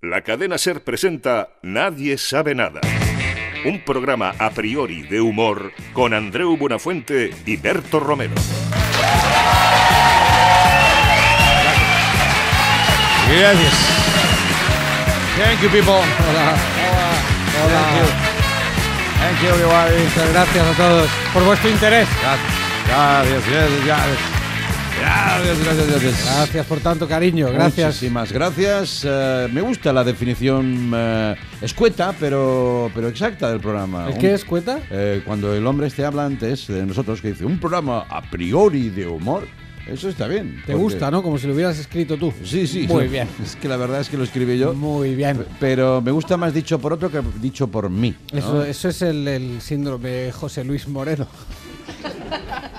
La cadena Ser presenta Nadie sabe nada. Un programa a priori de humor con Andreu Buenafuente y Berto Romero. Gracias. Thank you, people. Hola. Hola. Thank you. Thank you, everybody. Muchas gracias a todos por vuestro interés. Gracias, gracias, gracias. Gracias, gracias, gracias. Gracias por tanto cariño. Gracias. Muchísimas gracias. Eh, me gusta la definición eh, escueta, pero, pero exacta del programa. ¿El Un- qué es cueta? eh, cuando el hombre este habla antes de nosotros, que dice un programa a priori de humor, eso está bien. Te porque- gusta, ¿no? Como si lo hubieras escrito tú. Sí, sí. Muy bien. Es que la verdad es que lo escribí yo. Muy bien. Pero me gusta más dicho por otro que dicho por mí. ¿no? Eso, eso es el, el síndrome de José Luis Moreno.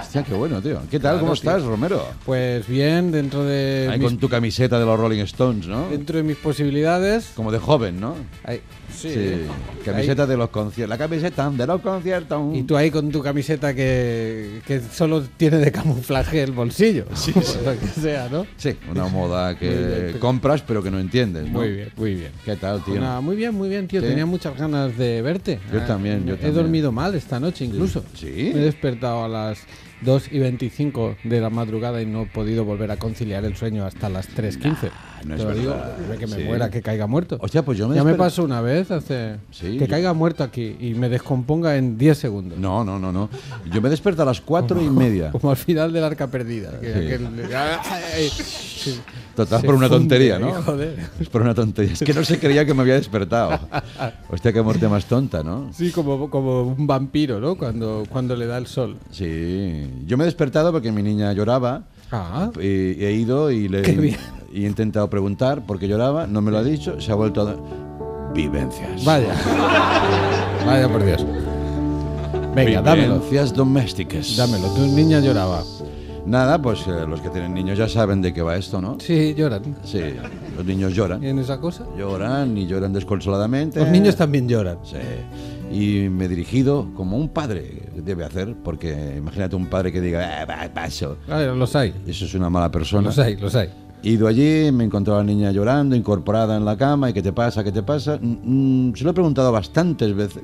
Hostia, qué bueno, tío. ¿Qué tal? Claro, ¿Cómo tío. estás, Romero? Pues bien, dentro de, Ahí mis, con tu camiseta de los Rolling Stones, ¿no? dentro de mis posibilidades. Como de joven, ¿no? ahí- sí. Camiseta de los conciertos. La camiseta de los conciertos. Y tú ahí con tu camiseta que, que solo tiene de camuflaje el bolsillo. Sí, Lo que sea, ¿no? Sí, una moda que compras pero que no entiendes, ¿no? Muy bien, muy bien. ¿Qué tal, tío? Nada, muy bien, muy bien, tío. Sí. Tenía muchas ganas de verte. Yo Ah, también, yo He también. dormido mal esta noche incluso. ¿Sí? Me he despertado a las 2 y 25 de la madrugada y no he podido volver a conciliar el sueño hasta las 3.15. no es lo digo, verdad. ve que me Sí. muera, que caiga muerto. Hostia, pues yo me ya me desper- pasó una vez hace... Sí, que yo- caiga muerto aquí y me descomponga en 10 segundos. No, no, no, no. Yo me despierto a las cuatro y media. Como al final del arca perdida. que Sí. aquel- ¡Ay! Sí. Total, Se por una funde tontería, ¿no? joder. Es por una tontería. Es que no se creía que me había despertado. Hostia, qué muerte más tonta, ¿no? Sí, como, como un vampiro, ¿no? Cuando, cuando le da el sol. Sí. Yo me he despertado porque mi niña lloraba. Ah, Y he ido y le he intentado preguntar por qué lloraba, no me lo ha dicho, se ha vuelto a vivencias. vaya. Vaya por Dios. Venga, dámelo. Vivencias domésticas. Dámelo. Tu niña lloraba. Nada, pues eh, los que tienen niños ya saben de qué va esto, ¿no? Sí, lloran. Sí, los niños lloran. ¿Y en esa cosa? Lloran y lloran desconsoladamente. Los niños también lloran. Sí. Y me he dirigido como un padre debe hacer, porque imagínate un padre que diga, "Ah, paso. Claro, los hay. Eso es una mala persona. Los hay, los hay. He ido allí, me he encontrado a la niña llorando, incorporada en la cama, y ¿qué te pasa? ¿Qué te pasa? Mm, mm, se lo he preguntado bastantes veces.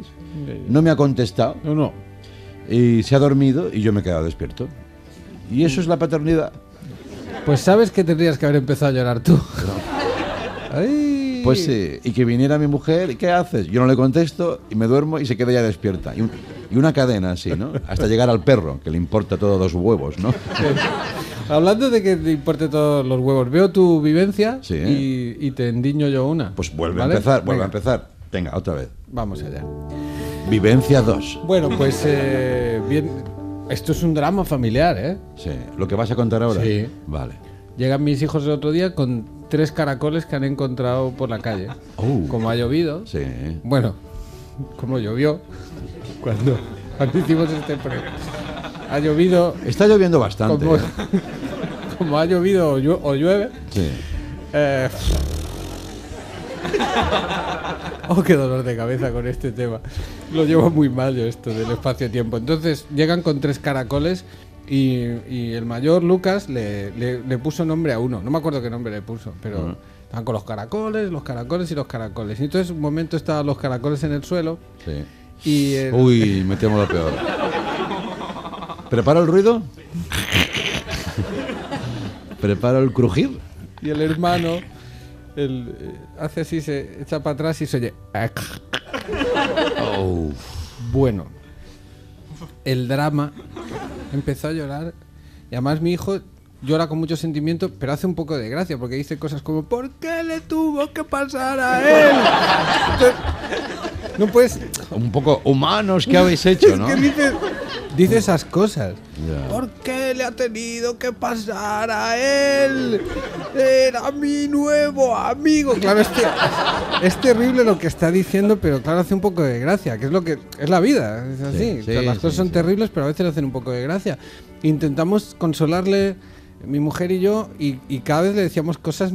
No me ha contestado No, no. y se ha dormido y yo me he quedado despierto. Y eso es la paternidad. Pues sabes que tendrías que haber empezado a llorar tú. Ay. Pues sí, y que viniera mi mujer, ¿y qué haces? Yo no le contesto y me duermo y se queda ya despierta. Y, un- y una cadena así, ¿no? Hasta llegar al perro, que le importa todos los huevos, ¿no? Hablando de que te importe todos los huevos, veo tu vivencia Sí. y, y te endiño yo una. Pues vuelve ¿Vale? a empezar, vuelve a empezar. Venga, otra vez. Vamos allá. Vivencia 2. Bueno, pues eh, bien. Esto es un drama familiar, ¿eh? Sí. ¿Lo que vas a contar ahora? Sí. Vale. Llegan mis hijos el otro día con tres caracoles que han encontrado por la calle. Oh. Como ha llovido. Sí. Bueno, como llovió cuando, cuando hicimos este programa. Ha llovido. Está lloviendo bastante. Como, ¿eh? como ha llovido o llueve. o llueve, Sí. eh, oh, qué dolor de cabeza con este tema. Lo llevo muy mal yo esto del espacio-tiempo. Entonces llegan con tres caracoles y, y el mayor Lucas le, le- le puso nombre a uno. No me acuerdo qué nombre le puso, pero estaban con los caracoles, los caracoles y los caracoles. Y entonces un momento estaban los caracoles en el suelo sí. y el- Uy, me temo lo peor. ¿Preparo el ruido? ¿Preparo el crujir? y el hermano el, eh, hace así, se echa para atrás y se oye. Oh. Bueno, el drama empezó a llorar y además mi hijo llora con mucho sentimiento, pero hace un poco de gracia porque dice cosas como ¿por qué le tuvo que pasar a él? Entonces, no puedes Un poco humanos, ¿qué habéis hecho, no? es que dice esas cosas. Ya. ¿Por qué le ha tenido que pasar a él? Era mi nuevo amigo. Claro, es que es terrible lo que está diciendo, pero claro, hace un poco de gracia, que es lo que es la vida, es así. Sí, O sea, sí, las sí, cosas son sí. terribles, pero a veces hacen un poco de gracia. Intentamos consolarle, mi mujer y yo, y, y cada vez le decíamos cosas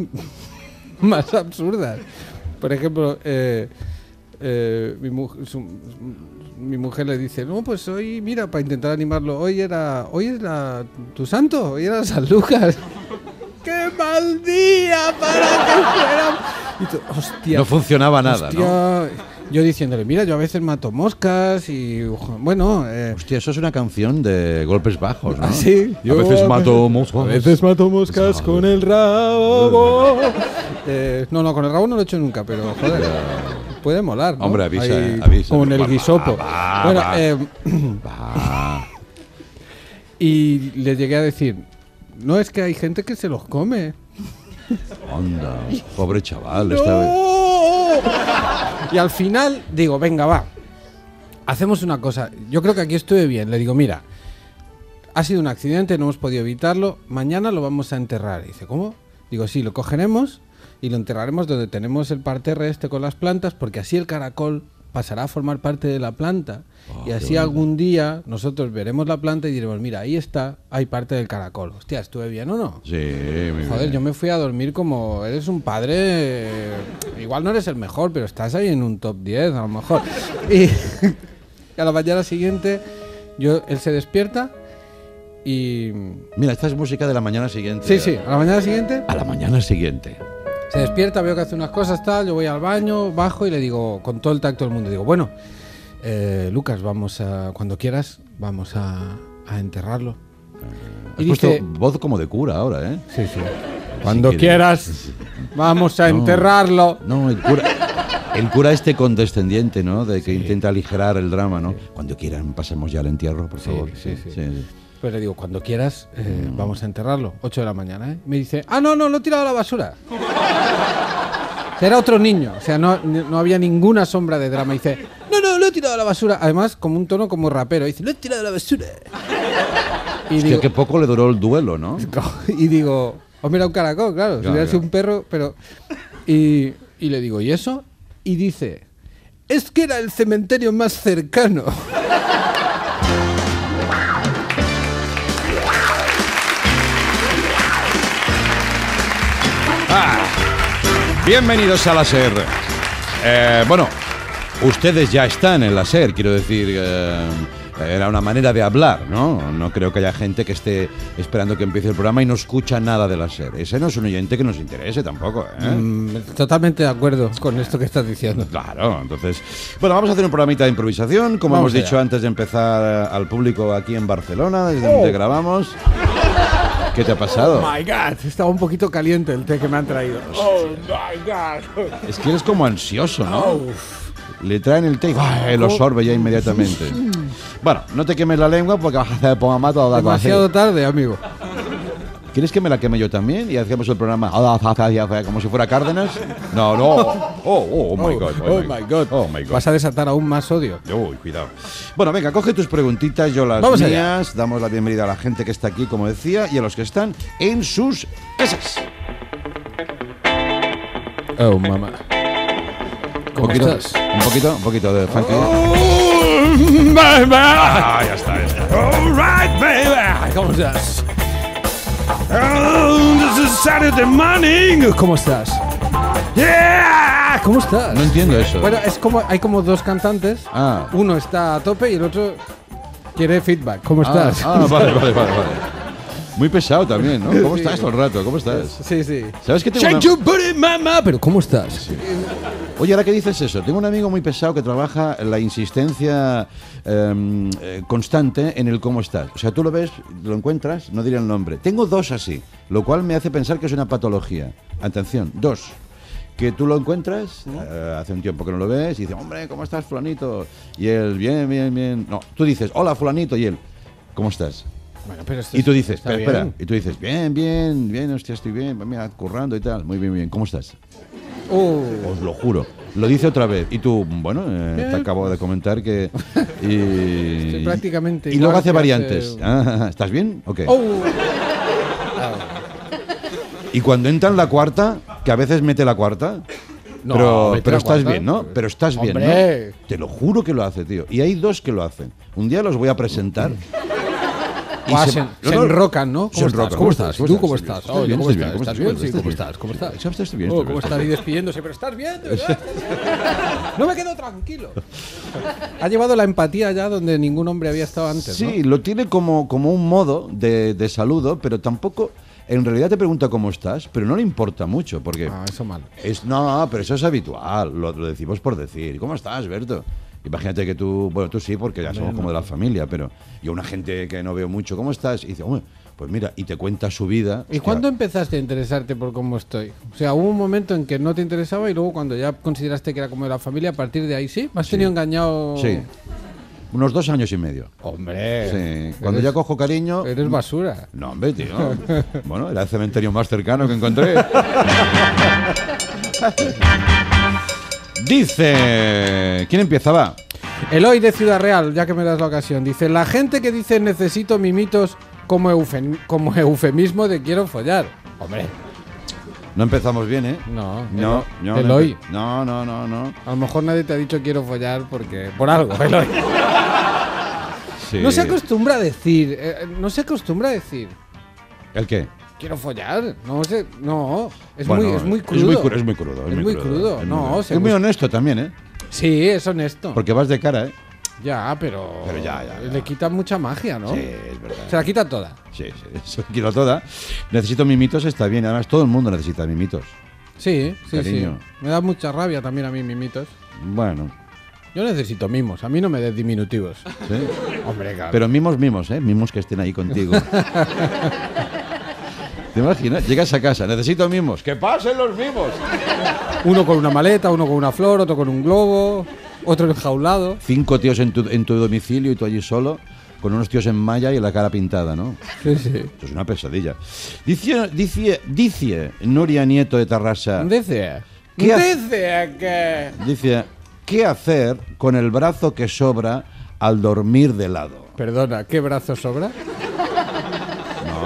más absurdas. Por ejemplo, eh, eh, mi, mu- su- mi mujer le dice, no, pues hoy, mira, para intentar animarlo, hoy era, hoy era tu santo, hoy era San Lucas. ¡Qué mal día para que fuera! Y tú, hostia. No funcionaba nada, ¿no? Yo diciéndole, mira, yo a veces mato moscas y bueno, eh, Hostia, eso es una canción de golpes bajos, ¿no? Ah, sí. A veces mato moscas. A veces mato moscas con el rabo. Eh, no, no, con el rabo no lo he hecho nunca, pero joder, puede molar. ¿no? Hombre, avisa, Ahí, avisa. Con el guisopo. va, bueno, va. eh, y le llegué a decir, no es que hay gente que se los come. Onda, pobre chaval. ¡No! Y al final digo, venga, va. Hacemos una cosa. Yo creo que aquí estuve bien. Le digo, mira, ha sido un accidente, no hemos podido evitarlo. Mañana lo vamos a enterrar. Y dice, ¿cómo? Digo, sí, lo cogeremos y lo enterraremos donde tenemos el parterre este con las plantas, porque así el caracol pasará a formar parte de la planta. y así algún día nosotros veremos la planta y diremos, mira, ahí está, hay parte del caracol. Hostia, ¿estuve bien o no? Sí, muy Joder, bien. yo me fui a dormir como eres un padre. igual no eres el mejor, pero estás ahí en un top 10 a lo mejor. Y, a la mañana siguiente, yo, él se despierta y. Mira, esta es música de la mañana siguiente. Sí, sí, a la mañana siguiente A la mañana siguiente. Se despierta, veo que hace unas cosas, tal. Yo voy al baño, bajo y le digo, con todo el tacto del mundo, digo, bueno, eh, Lucas, vamos a. Cuando quieras, vamos a, a enterrarlo. Has Y puesto dice, voz como de cura ahora, ¿eh? sí, sí. Cuando quieras, vamos a No. enterrarlo. No, el cura. El cura este condescendiente, ¿no? De que intenta aligerar el drama, ¿no? Cuando quieran, pasemos ya al entierro, por favor. sí, sí. sí. Pues le digo, cuando quieras, eh, vamos a enterrarlo. 8 de la mañana, ¿eh? Me dice, ah, no, no, lo he tirado a la basura. Era otro niño, o sea, no, no había ninguna sombra de drama. dice, no, no, lo he tirado a la basura. Además, como un tono como rapero. Dice, lo he tirado a la basura. Y Hostia, digo, que poco le duró el duelo, ¿no? y digo, hombre, era un caracol, claro. si hubiera sido un perro, pero. Y, y le digo, ¿y eso? Y dice, es que era el cementerio más cercano. Bienvenidos a la SER. Eh, bueno, ustedes ya están en la SER, quiero decir, eh, era una manera de hablar, ¿no? No creo que haya gente que esté esperando que empiece el programa y no escucha nada de la SER. Ese no es un oyente que nos interese tampoco, ¿eh? Mm, totalmente de acuerdo con esto que estás diciendo. Claro, entonces. Bueno, vamos a hacer un programita de improvisación, como Vamos hemos allá. dicho antes de empezar al público aquí en Barcelona, desde Oh. donde grabamos. ¿Qué te ha pasado? my God, estaba un poquito caliente el té que me han traído. Oh my God. Es que eres como ansioso, ¿no? Le traen el té y ¡ay! lo sorbe ya inmediatamente. Bueno, no te quemes la lengua porque vas a hacer pomama toda la Demasiado tarde, amigo. ¿Quieres que me la queme yo también y hacemos el programa como si fuera Cárdenas? No, no. Oh, oh, oh my God. Oh my God. Oh my God. Vas a desatar aún más odio. Uy, cuidado. Bueno, venga, coge tus preguntitas, yo las Vamos allá. mías. Damos la bienvenida a la gente que está aquí, como decía, y a los que están en sus casas. Oh, mamá. Un poquito, Un poquito, un poquito de funky. Ah, ya está, ya está. All right, baby. ¿Cómo estás? Oh, this is Saturday morning. ¿Cómo estás? Yeah. ¿Cómo estás? No entiendo eso. Bueno, es como hay como dos cantantes. Ah. Uno está a tope y el otro quiere feedback. ¿Cómo Ah, estás? Ah, vale, vale, vale, vale. Muy pesado también, ¿no? ¿Cómo estás todo el rato? ¿Cómo estás? Sí, sí. ¿Sabes que tengo una- booty, mama. Pero ¿cómo estás? Oye, ahora que dices eso, tengo un amigo muy pesado que trabaja la insistencia em, eh, constante en el cómo estás. O sea, tú lo ves, lo encuentras, no diré el nombre. Tengo dos así, lo cual me hace pensar que es una patología. Atención, dos. Que tú lo encuentras, eh, hace un tiempo que no lo ves, y dice, hombre, ¿cómo estás, fulanito? Y él, bien, bien, bien. No, tú dices, hola, fulanito, y él, ¿cómo estás? Bueno, pero esto Y tú es- dices, espera, espera. bien. Y tú dices, bien, bien, bien, hostia, estoy bien, mira, currando y tal. Muy bien, muy bien, ¿cómo estás? Oh. Os lo juro. Lo dice otra vez. Y tú, bueno, eh, te Bien. acabo de comentar que. Y, Estoy prácticamente Y luego hace variantes. hace- Ah, ¿Estás bien? Ok. Oh. Y cuando entra en la cuarta, que a veces mete la cuarta. No, pero pero estás cuarta. bien, ¿no? Pero estás bien, Hombre. ¿no? Te lo juro que lo hace, tío. Y hay dos que lo hacen. Un día los voy a presentar. Y Ah, se- se, no, se enrocan, ¿no? ¿Cómo estás? ¿Cómo estás? ¿Tú cómo estás? ¿Estás? ¿Cómo ¿Estás bien? estás? ¿Estás ¿Cómo bien? Sí, estás? ¿cómo estás? ¿Cómo estás? ¿Estás bien? ¿Cómo ahí estoy despidiéndose? Pero estás bien? No me quedo tranquilo. Ha llevado la empatía ya donde ningún hombre había estado antes, ¿no? Sí, lo tiene como, como un modo de, de saludo, pero tampoco. en realidad te pregunta cómo estás, pero no le importa mucho, porque Ah, eso mal. es no, pero eso es habitual, lo, lo decimos por decir. ¿Cómo estás, Berto? Imagínate que tú, bueno, tú sí, porque ya somos como de la familia, pero yo una gente que no veo mucho, ¿cómo estás? Y dice, "Hombre, pues mira, y te cuenta su vida. ¿Y Hostia, cuándo empezaste a interesarte por cómo estoy? O sea, hubo un momento en que no te interesaba y luego cuando ya consideraste que era como de la familia, a partir de ahí sí. ¿Me has tenido engañado? Sí, unos dos años y medio. Hombre. Sí, cuando eres- ya cojo cariño... Eres basura. No, hombre, tío. Bueno, era el cementerio más cercano que encontré. Dice... ¿Quién empieza? Va. Eloy de Ciudad Real, ya que me das la ocasión, dice: La gente que dice necesito mimitos como, eufen- como eufemismo de quiero follar. Hombre, No empezamos bien, ¿eh? no. No, no. Eloy. No, no, no, no. A lo mejor nadie te ha dicho quiero follar porque. Por algo, Eloy. Sí. No se acostumbra a decir. eh, no se acostumbra a decir. ¿El qué? Quiero follar. No sé. No. Es, Bueno, muy, es muy Es crudo. muy, es muy crudo. Es muy crudo. es No, muy, se es muy honesto también, ¿eh? Sí, es honesto. Porque vas de cara, ¿eh? Ya, pero. Pero ya, ya, ya. Le quita mucha magia, ¿no? Sí, es verdad. Se la quita toda. Sí, sí, eso quiero toda. Necesito mimitos, está bien. Además, todo el mundo necesita mimitos. Sí, sí, Cariño. sí. Me da mucha rabia también a mí, mimitos. Bueno, Yo necesito mimos, a mí no me des diminutivos. sí. Hombre, claro. Pero mimos, mimos, ¿eh? Mimos que estén ahí contigo. ¿Te imaginas? Llegas a casa, necesito mimos. ¡Que pasen los mimos! Uno con una maleta, uno con una flor, otro con un globo, otro enjaulado. Cinco tíos en tu, en tu domicilio y tú allí solo, con unos tíos en malla y la cara pintada, ¿no? Sí, sí. Esto es una pesadilla. Dice, dice, dice Nuria Nieto de Tarrasa. Dice. ¿Qué Dice que. Dice, ¿qué hacer con el brazo que sobra al dormir de lado? Perdona, ¿qué brazo sobra?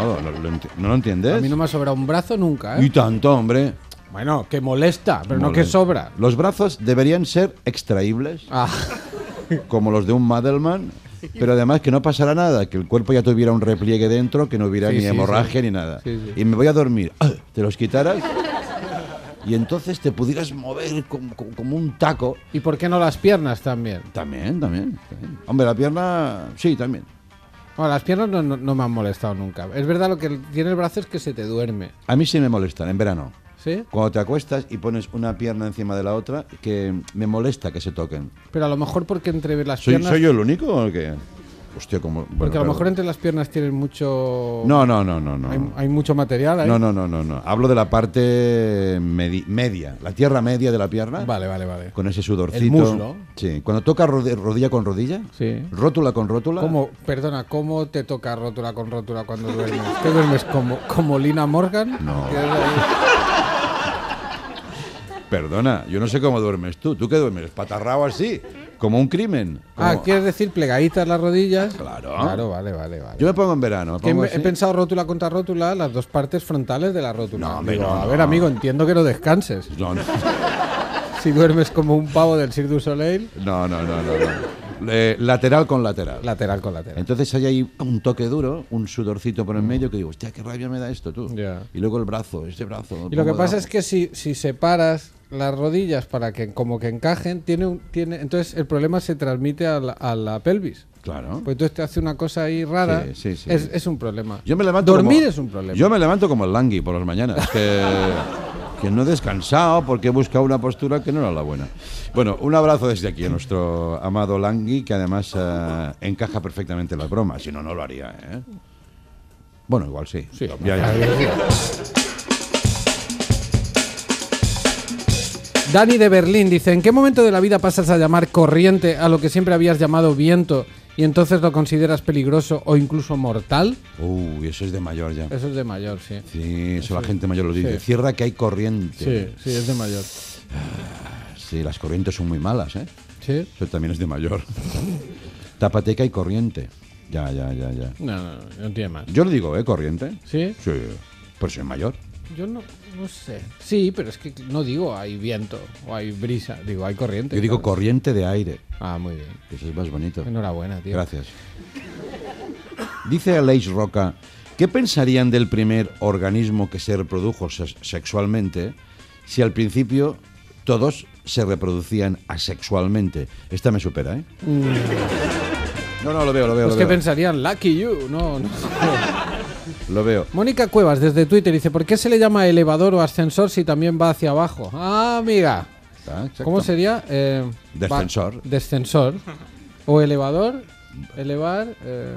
No, lo- lo enti- ¿no lo entiendes? A mí no me ha sobrado un brazo nunca, Y ¿eh? tanto, hombre. Bueno, que molesta, pero no que sobra. Los brazos deberían ser extraíbles, Ah, como los de un Madelman, pero además que no pasara nada, que el cuerpo ya tuviera un repliegue dentro, que no hubiera Sí, ni sí, hemorragia sí. ni nada. Y me voy a dormir. ¡Ah! Te los quitaras y entonces te pudieras mover como, como- como un taco. ¿y por qué no las piernas también? También, también, también. Hombre, la pierna, sí, también. Bueno, las piernas no, no- no me han molestado nunca. Es verdad, lo que tiene el brazo es que se te duerme. A mí sí me molestan, en verano. ¿Sí? Cuando te acuestas y pones una pierna encima de la otra, que me molesta que se toquen. Pero a lo mejor porque entre las ¿Soy, piernas. ¿soy yo el único o qué? Hostia, como... bueno, Porque a lo claro. mejor entre las piernas tienen mucho. No, no, no, no, no. Hay, hay mucho material ahí. No, no, no, no, no. Hablo de la parte medi- media, la tierra media de la pierna. Vale, vale, vale. Con ese sudorcito. El muslo. Sí. Cuando toca rodilla con rodilla. Sí. Rótula con rótula. ¿Cómo, perdona, ¿cómo te toca rótula con rótula cuando duermes? ¿Qué duermes como, como Lina Morgan? No. Perdona, yo no sé cómo duermes tú. ¿Tú qué duermes? ¿Patarrao así? ¿Como un crimen? Ah, ¿quieres decir plegaditas las rodillas? Claro. Claro, vale, vale, vale. Yo me pongo en verano. pongo me- he pensado rótula contra rótula, las dos partes frontales de la rótula. No, Digo, no, a ver, amigo, entiendo que no descanses. No, no, Si duermes como un pavo del Cirque du Soleil, no, no, no, no, no. Eh, lateral con lateral. lateral con lateral. Entonces hay ahí un toque duro, un sudorcito por el medio que digo, hostia, qué rabia me da esto tú. Y luego el brazo, este brazo. Y lo que pasa es que si, si separas las rodillas para que como que encajen, tiene un, tiene, entonces el problema se transmite a la, a la pelvis. Claro. Pues entonces te hace una cosa ahí rara. Sí, sí, sí. Es, es un problema. Yo me levanto Dormir como- es un problema. Yo me levanto como el langui por las mañanas. Que, que no he descansado porque he buscado una postura que no era la buena. Bueno, un abrazo desde aquí a nuestro amado langui, que además eh, encaja perfectamente en las bromas. Si no, no lo haría. ¿eh? Bueno, igual sí. Sí, Ya, ya. Dani de Berlín dice, ¿en qué momento de la vida pasas a llamar corriente a lo que siempre habías llamado viento y entonces lo consideras peligroso o incluso mortal? Uy, eso es de mayor ya. Eso es de mayor, sí. Sí, eso la gente mayor lo dice. Sí. Cierra que hay corriente. Sí, sí, es de mayor. Sí, las corrientes son muy malas, ¿eh? ¿Sí? Eso también es de mayor. Tápate que hay corriente. Ya, ya, ya, ya. No, no, no, no tiene más. Yo le digo, ¿eh? Corriente. ¿Sí? Sí, pero soy mayor. Yo no, no sé. Sí, pero es que no digo hay viento o hay brisa, digo hay corriente. Yo digo corriente de aire. Ah, muy bien. Eso es más bonito. Enhorabuena, tío. Gracias. Dice Aleix Roca, ¿qué pensarían del primer organismo que se reprodujo sexualmente si al principio todos se reproducían asexualmente? Esta me supera, ¿eh? No, no, lo veo, lo veo. Pues lo que veo. pensarían Lucky You, no, no. Lo veo. Mónica Cuevas desde Twitter dice, ¿por qué se le llama elevador o ascensor si también va hacia abajo? Ah, amiga. Ah. ¿Cómo sería? Eh, Descensor. descensor. O elevador. Elevar. eh,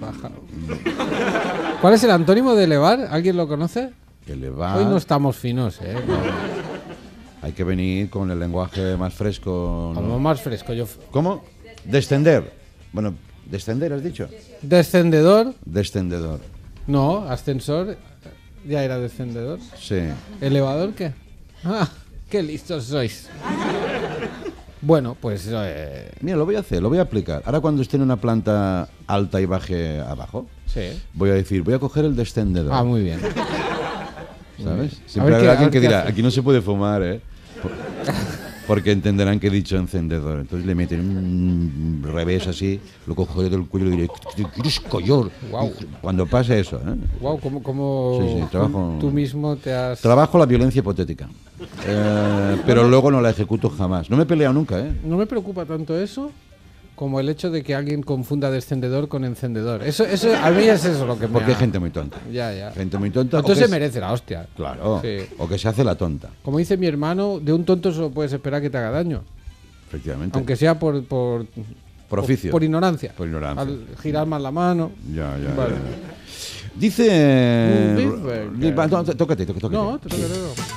bajar. ¿Cuál es el antónimo de elevar? ¿Alguien lo conoce? Elevar. Hoy no estamos finos, ¿eh? Hay que venir con el lenguaje más fresco. ¿no? Como más fresco. Yo, ¿Cómo? Descender. Bueno, descender has dicho. descendedor. Descendedor. No, ascensor. Ya era descendedor. Sí. ¿Elevador qué? Ah, qué listos sois. Bueno, pues eh, Mira, lo voy a hacer, lo voy a aplicar. Ahora cuando esté en una planta alta y baje abajo, sí. voy a decir, voy a coger el descendedor. Ah, muy bien. ¿Sabes? Siempre habrá alguien que dirá, aquí no se puede fumar, ¿eh? Por- Porque entenderán que he dicho encendedor. Entonces le meten un revés así, lo cogeré del cuello y diré, "¿Qué quieres collar?". Guau. Cuando pase eso, ¿eh? Wow, ¿cómo, cómo Sí, sí, trabajo- tú mismo te has... Trabajo la violencia hipotética. Eh, pero luego no la ejecuto jamás. No me he peleado nunca, ¿eh? No me preocupa tanto eso como el hecho de que alguien confunda descendedor con encendedor. Eso, eso, a mí es eso lo que me Porque hay ha- gente muy tonta. Ya, ya. Gente muy tonta. Entonces se es- merece la hostia. Claro. Sí. O que se hace la tonta, Como dice mi hermano, de un tonto solo puedes esperar que te haga daño. efectivamente. Aunque sea por... Por, Por oficio. por ignorancia. Por ignorancia. Al girar más la mano. Ya, ya, Vale. ya. Dice. Va, no, Tócate, tócate. tócate. No, te.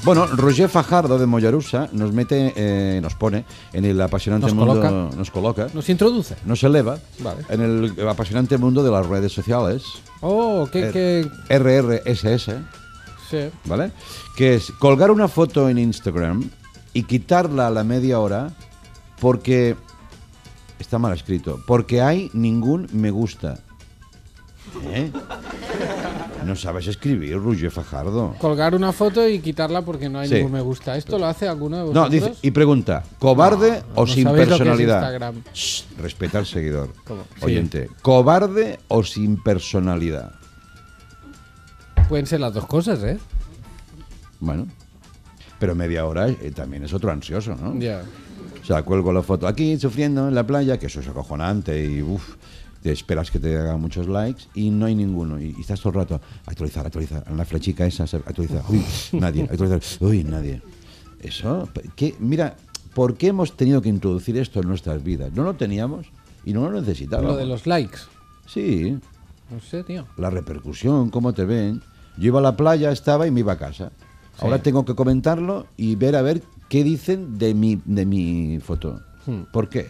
Bueno, Roger Fajardo de Mollerusa nos mete, eh, nos pone en el apasionante Nos mundo. coloca. Nos coloca. Nos introduce. Nos eleva Vale. en el apasionante mundo de las redes sociales. Oh, qué... qué... RRSS, Sí. ¿vale? Que es colgar una foto en Instagram y quitarla a la media hora porque. Está mal escrito. Porque hay ningún me gusta. ¿Eh? No sabes escribir, Roger Fajardo. Colgar una foto y quitarla porque no hay Sí. ningún me gusta. ¿Esto lo hace alguno de No, vosotros? dice, y pregunta, ¿cobarde o no sin personalidad? Shh, respeta al seguidor. ¿Cómo? Sí. Oyente, ¿cobarde o sin personalidad? Pueden ser las dos cosas, ¿eh? Bueno, pero media hora eh, también es otro ansioso, ¿no? Ya. O sea, cuelgo la foto aquí sufriendo en la playa, que eso es acojonante y uff, te esperas que te hagan muchos likes y no hay ninguno. Y, y estás todo el rato, actualizar, actualizar, en la flechica esa, actualizar, uy, nadie, actualizar, uy, nadie. Eso, ¿qué? mira, ¿por qué hemos tenido que introducir esto en nuestras vidas? No lo teníamos y no lo necesitábamos. Lo de los likes. Sí, No sé, tío. la repercusión, cómo te ven. Yo iba a la playa, estaba y me iba a casa. Ahora tengo que comentarlo y ver a ver qué dicen de mi, de mi foto. Hmm. ¿Por qué?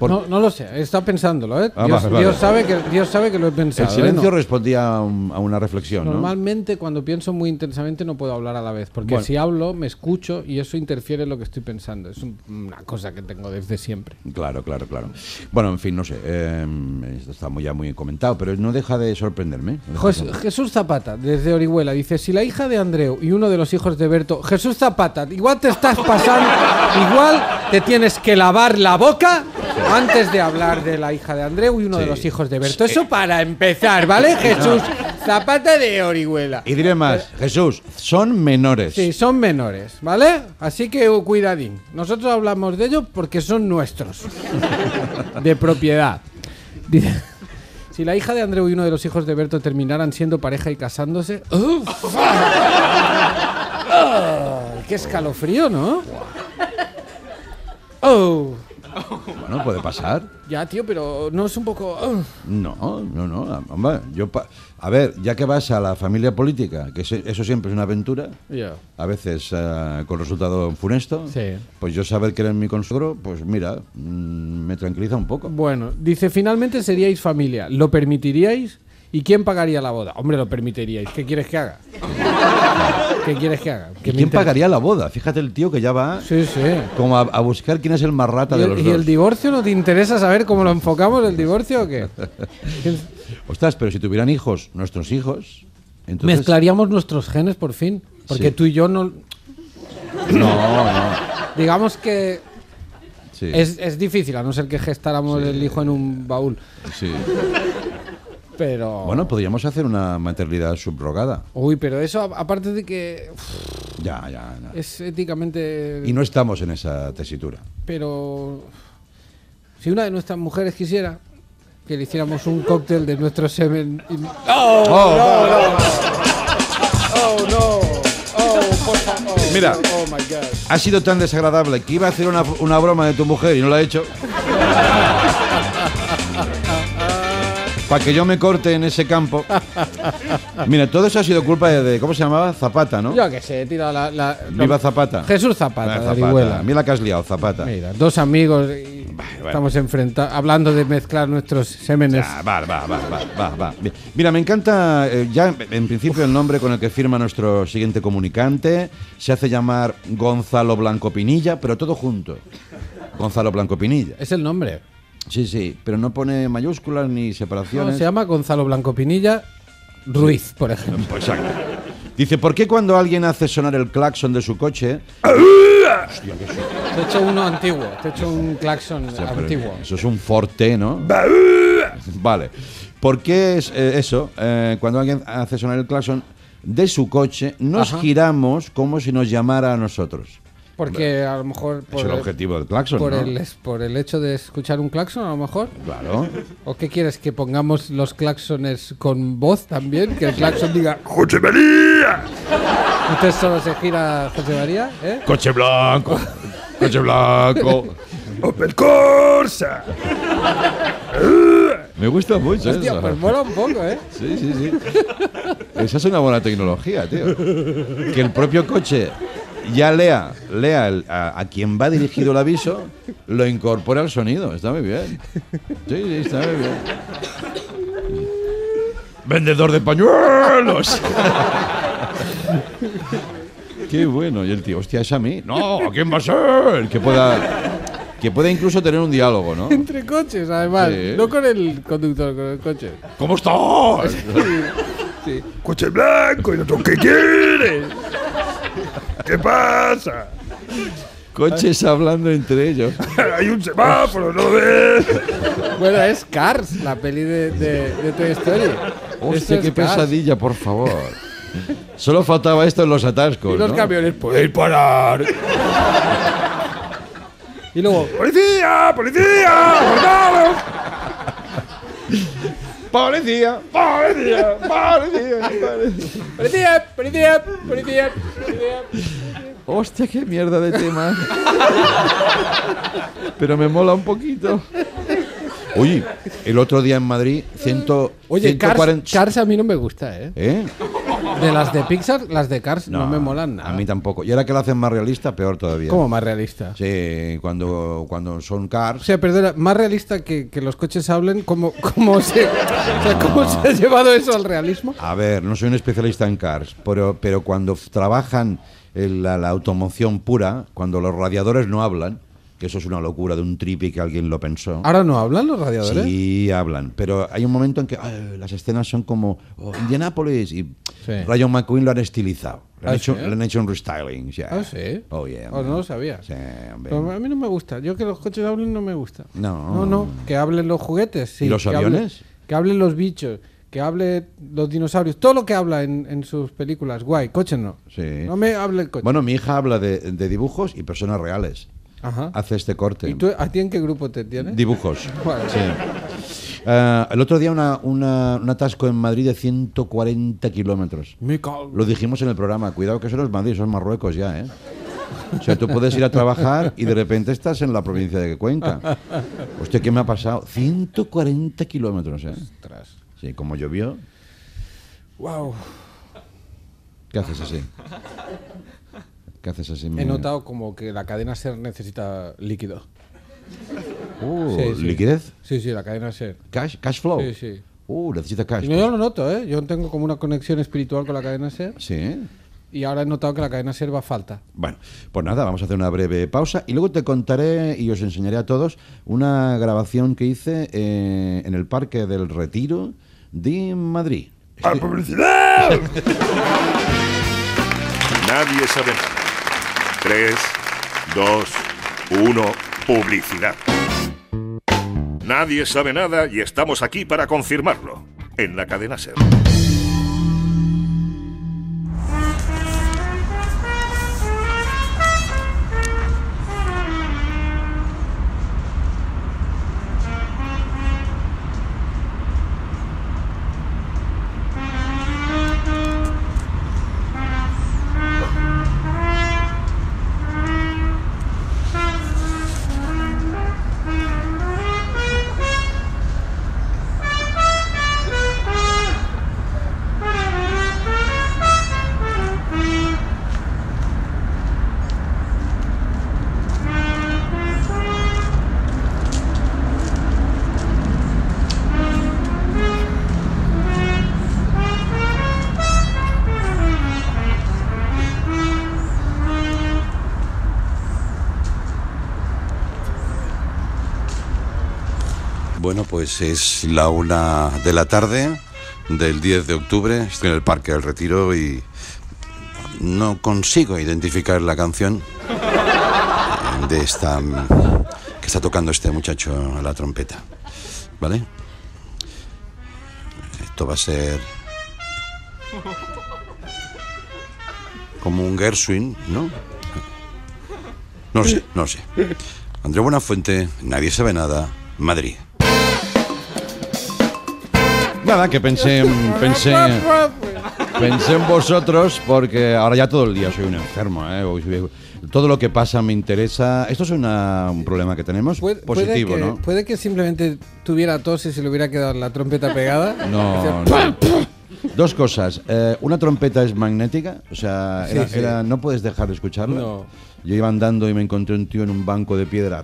Por- No, no lo sé, está pensándolo, ¿eh? Ah, Dios, vale, vale. Dios sabe que, Dios sabe que lo he pensado. El ¿eh? silencio No. respondía a, un- a una reflexión, ¿no? Normalmente cuando pienso muy intensamente no puedo hablar a la vez, porque Bueno. si hablo me escucho y eso interfiere en lo que estoy pensando. Es un- una cosa que tengo desde siempre. Claro, claro, claro. Bueno, en fin, no sé. eh, esto está muy, ya muy comentado, pero no deja de sorprenderme. no deja de Jes- sorprenderme. Jesús Zapata, desde Orihuela, dice, si la hija de Andreu y uno de los hijos de Berto, Jesús Zapata, igual te estás pasando, igual te tienes que lavar la boca antes de hablar de la hija de Andreu y uno de los hijos de Berto. Eso para empezar, ¿vale? Jesús Zapata de Orihuela. Y diré más, Jesús, son menores. Sí, son menores, ¿vale? Así que uh, cuidadín. Nosotros hablamos de ellos porque son nuestros. de propiedad. Dice, si la hija de Andreu y uno de los hijos de Berto terminaran siendo pareja y casándose... ¡Uf! ¡Ay, ¡Qué escalofrío, ¿no? ¡Oh! Bueno, puede pasar. Ya, tío, pero no es un poco... ¡oh! No, no, no. Hombre, yo pa- a ver, ya que vas a la familia política, que eso siempre es una aventura, a veces eh, con resultado funesto, Sí. pues yo saber que eres mi consuegro, pues mira, mm, me tranquiliza un poco. Bueno, dice, finalmente seríais familia. ¿Lo permitiríais? ¿Y quién pagaría la boda? Hombre, lo permitiríais. ¿Qué quieres que haga? ¿Qué quieres que haga? ¿Y me quién pagaría la boda? Fíjate el tío que ya va Sí, sí. como a, a buscar quién es el más rata ¿Y de el, los y dos. el divorcio no te interesa saber cómo lo enfocamos, el divorcio o qué? ¿Quién- Ostras, pero si tuvieran hijos, nuestros hijos, entonces... Mezclaríamos nuestros genes por fin. Porque Sí. tú y yo no. No, no. Digamos que Sí, es, es difícil, a no ser que gestáramos el hijo en un baúl. sí. Pero. Bueno, podríamos hacer una maternidad subrogada. Uy, pero eso, aparte de que. Ya, ya. ya. es éticamente. Y no estamos en esa tesitura. Pero. si una de nuestras mujeres quisiera que le hiciéramos un cóctel de nuestro semen. y- ¡Oh! no, no. ¡Oh, no! ¡Oh, por favor! Mira. ¡Oh, my God! Ha sido tan desagradable que iba a hacer una, una broma de tu mujer y no la ha hecho. Para que yo me corte en ese campo. Mira, todo eso ha sido culpa de, de- ¿cómo se llamaba? Zapata, ¿no? Yo que sé, tira la. la- Viva Zapata. Jesús Zapata, Ah, de Zapata. Mira la que has liado, Zapata. Mira, dos amigos y bueno. estamos enfrentados, hablando de mezclar nuestros sémenes. Ah, va, va, va, va, va. Mira, me encanta eh, ya en principio el nombre con el que firma nuestro siguiente comunicante. Se hace llamar Gonzalo Blanco Pinilla, pero todo junto. Gonzalo Blanco Pinilla. Es el nombre. Sí, sí, pero no pone mayúsculas ni No, separaciones. se llama Gonzalo Blanco Pinilla Ruiz, por ejemplo. Exacto. Dice, ¿por qué cuando alguien hace sonar el claxon de su coche... Te he hecho uno antiguo, te he hecho un claxon O sea, pero antiguo. Eso es un forte, ¿no? Vale. ¿Por qué es eh, eso? Eh, cuando alguien hace sonar el claxon de su coche, nos Ajá. giramos como si nos llamara a nosotros. Porque a lo mejor Es por, el el, objetivo del claxon, por, ¿no? el, es- por el hecho de escuchar un claxon, a lo mejor. Claro. ¿O qué quieres? ¿Que pongamos los claxones con voz también? Que el claxon diga ¡José María! Entonces solo se gira José María, ¿eh? Coche blanco. Coche blanco. ¡Opel Corsa! Me gusta mucho Hostia, eso. pues mola un poco, ¿eh? Sí, sí, sí. Esa es una buena tecnología, tío. Que el propio coche ya lea, lea el- a, a quien va dirigido el aviso, lo incorpora al sonido. Está muy bien. Sí, sí, está muy bien. Vendedor de pañuelos. Qué bueno. Y el tío, hostia, es a mí. No, ¿a quién va a ser? Que pueda, que pueda incluso tener un diálogo, ¿no? Entre coches, además. Sí. No con el conductor, con el coche. ¿Cómo estás? Sí. ¡Coche blanco! ¿Y nosotros qué quieres? ¿Qué pasa? Coches hablando entre ellos. Hay un semáforo, ¿no ves? Bueno, es Cars, la peli de, de, de Toy Story. Hostia, es qué Cars. pesadilla, por favor. Solo faltaba esto en los atascos. Y los ¿no? camiones, podéis parar. y luego, ¡Policía! ¡Policía! ¡Guardados! ¡Policía! ¡Policía! ¡Policía! policía, policía, policía, policía. Hostia, qué mierda de tema. Pero me mola un poquito. Oye, el otro día en Madrid, ciento, Oye, Cars, 140 Cars a mí no me gusta, ¿eh? ¿Eh? De las de Pixar, las de Cars no, me molan nada. A mí tampoco. Y ahora que la hacen más realista, peor todavía. ¿Cómo más realista? Sí, cuando, cuando son O cars. sea, perdona, más realista que, que los coches hablen, ¿cómo, cómo, se, o sea, ¿cómo se ha llevado eso al realismo? A ver, no soy un especialista en cars, pero, pero cuando trabajan la, la automoción pura, cuando los radiadores no hablan, que eso es una locura de un tripi que alguien lo pensó. ¿Ahora no hablan los radiadores? Sí, hablan, pero hay un momento en que ay, las escenas son como oh, Indianapolis y Sí. Rayon McQueen lo han estilizado. Le han, ¿Ah, hecho, sí? le han hecho un restyling. yeah. ¿Ah, sí? Oh, yeah. Oh, no lo sabía. Sí. Pero a mí no me gusta. Yo que los coches hablen no me gusta. No. No, no. Que hablen los juguetes. Sí. ¿Y los que aviones? hablen- que hablen los bichos. Que hablen los dinosaurios. Todo lo que habla en, en sus películas. Guay. Coches no. Sí. No me hable el coche. Bueno, mi hija habla de, de dibujos y personas reales. Ajá. Hace este corte. ¿Y tú, a ti en qué grupo te tienes? Dibujos. Vale. Sí. Eh, el otro día una, una- un atasco en Madrid de 140 kilómetros. Lo dijimos en el programa. Cuidado que eso no es Madrid, eso es Marruecos ya, ¿eh? O sea, tú puedes ir a trabajar y de repente estás en la provincia de Cuenca. Hostia, ¿qué me ha pasado? 140 kilómetros, ¿eh? Ostras. Sí, como llovió. Wow. ¿Qué haces así? ¿Qué haces así? He notado como que la cadena SER necesita líquido. Uh, Sí, sí. ¿Liquidez? Sí, sí, la cadena SER. ¿Cash, cash flow? Sí, sí. Uh, necesita cash. Y no, yo lo noto, ¿eh? Yo tengo como una conexión espiritual con la cadena SER. Sí. Y ahora he notado que la cadena SER va a falta. Bueno, pues nada, vamos a hacer una breve pausa y luego te contaré y os enseñaré a todos una grabación que hice eh, en el Parque del Retiro de Madrid. ¡A publicidad! Nadie sabe nada. 3, 2, 1, publicidad. Nadie sabe nada y estamos aquí para confirmarlo. En la cadena SER. Bueno, pues es la una de la tarde del 10 de octubre. Estoy en el Parque del Retiro y no consigo identificar la canción de esta que está tocando este muchacho a la trompeta. ¿Vale? Esto va a ser como un Gershwin, ¿no? No sé, no sé. André Buenafuente, nadie sabe nada, Madrid. Nada, que pensé, pensé, pensé en vosotros porque ahora ya todo el día soy un enfermo, ¿eh? Todo lo que pasa me interesa. Esto es una- un problema que tenemos Puede, positivo, puede que, ¿no? Puede que simplemente tuviera tos y se le hubiera quedado la trompeta pegada. No. Dos cosas. Eh, una trompeta es magnética, o sea, Sí, era- sí. era- no puedes dejar de escucharla. No. Yo iba andando y me encontré un tío en un banco de piedra.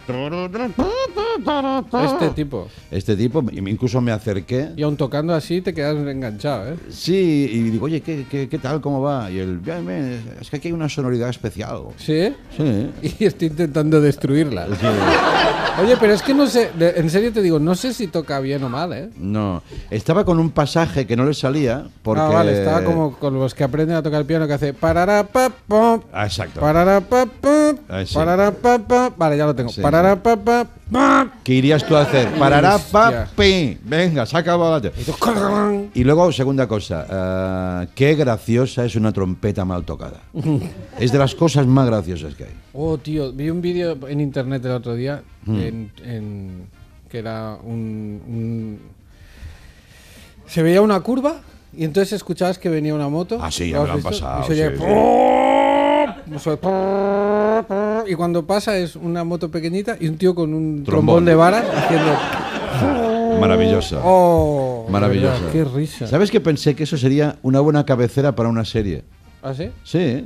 Este tipo. Este tipo, incluso me acerqué. Y aún tocando así te quedas enganchado, ¿eh? Sí, y digo, oye, ¿qué, qué, qué tal? ¿Cómo va? Y él, bien, bien, es que aquí hay una sonoridad especial. ¿Sí? Sí. Y estoy intentando destruirla. Sí. Oye, pero es que no sé, en serio te digo, no sé si toca bien o mal, ¿eh? No, estaba con un pasaje que no le salía porque... Ah, vale, estaba como con los que aprenden a tocar el piano que hace parará pa Ah, exacto. parará pa pum, Ah, sí. parará pa pa. Vale, ya lo tengo. Sí. Parará pa pa pum. ¿Qué irías tú a hacer? Parará, papi. Venga, saca acabado. Y luego, segunda cosa, eh, qué graciosa es una trompeta mal tocada. es de las cosas más graciosas que hay. Oh, tío, vi un vídeo en internet el otro día Hmm. en, en- que era un, un- Se veía una curva y entonces escuchabas que venía una moto. Ah, sí, ya ¿Lo me has lo han visto? pasado, Y se oye. Y cuando pasa es una moto pequeñita y un tío con un trombón, Trombón. de vara haciendo... Maravilloso. ¡Oh! Maravilloso. verdad, ¡Qué risa! ¿Sabes que pensé que eso sería una buena cabecera para una serie? ¿Ah, sí? Sí,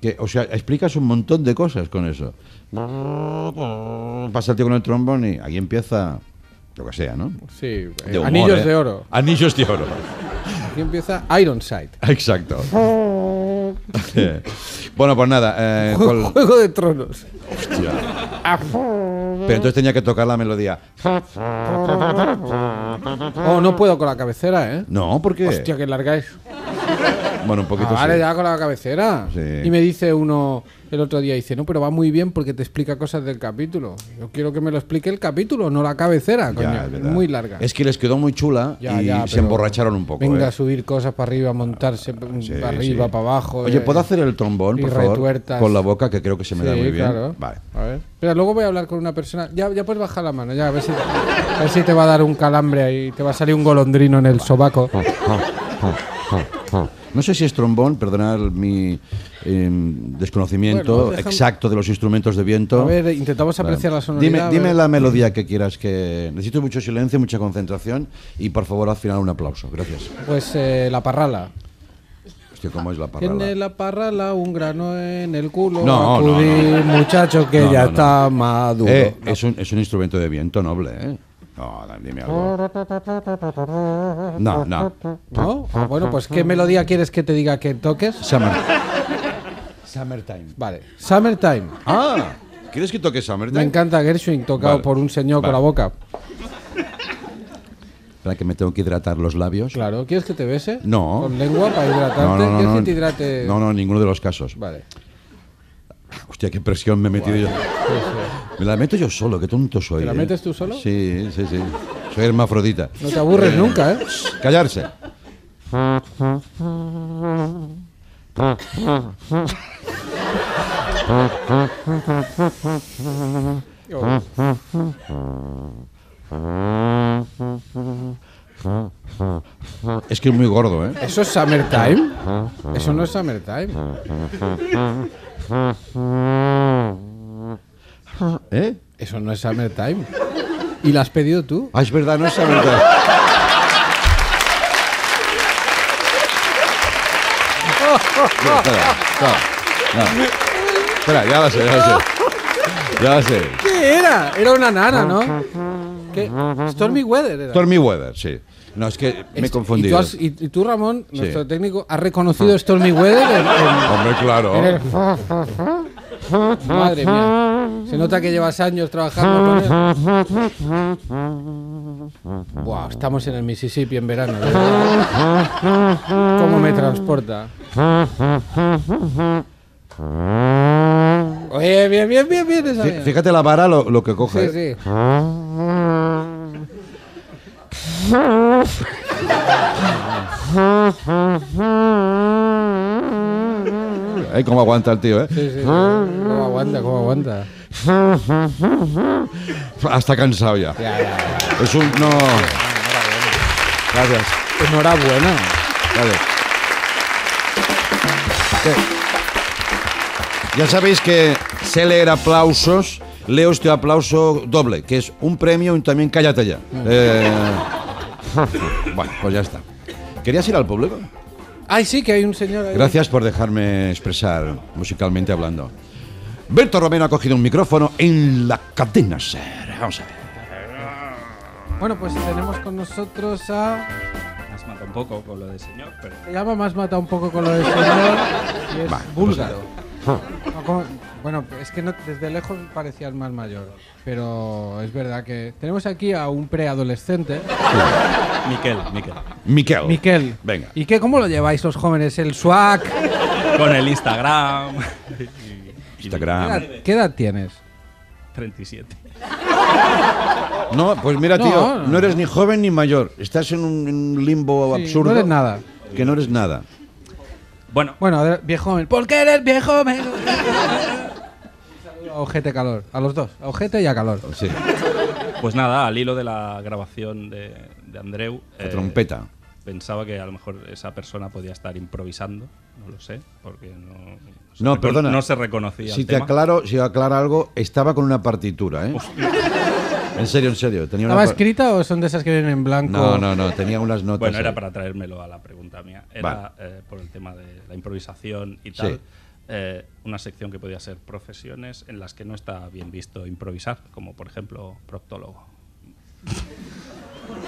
que, o sea, explicas un montón de cosas con eso. Pasa el tío con el trombón y ahí empieza lo que sea, ¿no? Sí. eh, De humor, anillos ¿eh? de oro. Anillos de oro. Aquí empieza Ironside. Exacto. bueno, pues nada. eh, col- Juego de Tronos. Hostia. Pero entonces tenía que tocar la melodía. Oh, no puedo con la cabecera, ¿eh? No, porque. Hostia, que largáis. Bueno, un poquito Ah, vale, sí. ya con la cabecera. Sí. Y me dice uno el otro día, dice, no, pero va muy bien porque te explica cosas del capítulo. Yo quiero que me lo explique el capítulo, no la cabecera, coño. Ya, es muy larga. Es que les quedó muy chula Ya, y ya, se emborracharon un poco. Venga ¿eh? a subir cosas para arriba, montarse p- Sí, para arriba, para abajo. Oye, eh. ¿puedo hacer el trombón, por favor? Con la boca, que creo que se me da muy bien. claro. Vale. A ver. Pero luego voy a hablar con una persona. Ya, ya puedes bajar la mano, ya, a ver, si, a ver si te va a dar un calambre ahí, te va a salir un golondrino en el sobaco. No sé si es trombón, perdonad mi eh, desconocimiento Bueno, exacto de los instrumentos de viento. A ver, intentamos apreciar la sonoridad. Dime, dime la melodía que quieras que... Necesito mucho silencio, mucha concentración y por favor al final un aplauso. Gracias. Pues eh, la parrala. Hostia, ¿cómo es la parrala? Tiene la parrala un grano en el culo. No, no, Acudí, no, muchacho que No, ya no, no. está maduro. Eh, es, un, es un instrumento de viento noble, ¿eh? No, dime algo. No, no. ¿No? Ah, bueno, pues ¿qué melodía quieres que te diga que toques? Summer. Summertime. Vale. Summertime. Ah, ¿quieres que toque Summertime? Me encanta Gershwin tocado Vale. por un señor con Vale. la boca. Espera que me tengo que hidratar los labios. Claro. ¿Quieres que te bese? No. Con lengua para hidratarte. No, no, no, ¿Quieres no. que te hidrate? No, no, ninguno de los casos. Vale. Hostia, qué presión me he metido yo. Me la meto yo solo, qué tonto soy. ¿Te la ¿eh? metes tú solo? Sí, sí, sí. Soy hermafrodita. No te aburres nunca, ¿eh? Callarse. Es que es muy gordo, ¿eh? ¿Eso es Summertime? Eso no es Summertime. ¿Eh? Eso no es Summertime. ¿Y la has pedido tú? Ah, es verdad, no es Summertime. Espera, espera, espera. No. Espera, ya la sé, ya la sé. Ya la sé. ¿Qué era? Era una nana, ¿no? ¿Qué? Stormy Weather era. Stormy Weather, sí. No, es que me he confundido. ¿Y tú, has- y- y tú, Ramón, Sí. nuestro técnico, has reconocido Stormy Weather en, en- Hombre, claro. en el- Madre mía. Se nota que llevas años trabajando con él. Buah, estamos en el Mississippi en verano. verdad. ¿Cómo me transporta? Oye, bien, bien, bien, bien. esa Fí- bien. Fíjate la vara lo, lo que coge. Sí, ¿eh? sí. Ay, cómo aguanta el tío, ¿eh? Sí, sí, sí. ¿Cómo aguanta? ¿Cómo aguanta? Hasta cansado ya. Ya, ya, ya. Es un. No. Gracias. Enhorabuena. ¿Qué? Ya sabéis que sé leer aplausos. Leo este aplauso doble, que es un premio y también cállate ya. Eh, bueno, pues ya está. ¿Querías ir al público? Ay, sí, que hay un señor ahí. Gracias por dejarme expresar musicalmente hablando. Berto Romero ha cogido un micrófono en la cadena Ser. Vamos a ver. Bueno, pues tenemos con nosotros a. Me has matado un poco con lo del señor, pero Se llama Más mata un poco con lo del señor y es búlgaro. No, ¿cómo? Bueno, es que no- desde lejos parecía el más mayor, pero es verdad que tenemos aquí a un preadolescente, Miquel, Miquel. Miquel. Miquel. Venga. ¿Y qué cómo lo lleváis los jóvenes? El swag. Con el Instagram. y- y- ¿Qué Instagram. edad, qué edad tienes? 37. No, pues mira, tío, no. no, eres ni joven ni mayor. Estás en un, en un limbo Sí, absurdo. no eres nada. Que no eres nada. Bueno, Bueno, viejo. ¿Por qué eres viejo ojete calor. A los dos. A ojete y a calor. Sí, pues nada, al hilo de la grabación de, de Andreu. la eh, trompeta. Pensaba que a lo mejor esa persona podía estar improvisando, no lo sé, porque no, se No, perdona. no se reconocía. Si el te tema. aclaro, si aclara algo, estaba con una partitura, ¿eh? En serio, en serio. Tenía ¿Estaba escrita o son de esas que vienen en blanco? No, no, no, tenía unas notas. Bueno, era ahí. para traérmelo a la pregunta mía. Era eh, por el tema de la improvisación y tal. Sí. Eh, una sección que podía ser profesiones en las que no está bien visto improvisar, como por ejemplo proctólogo.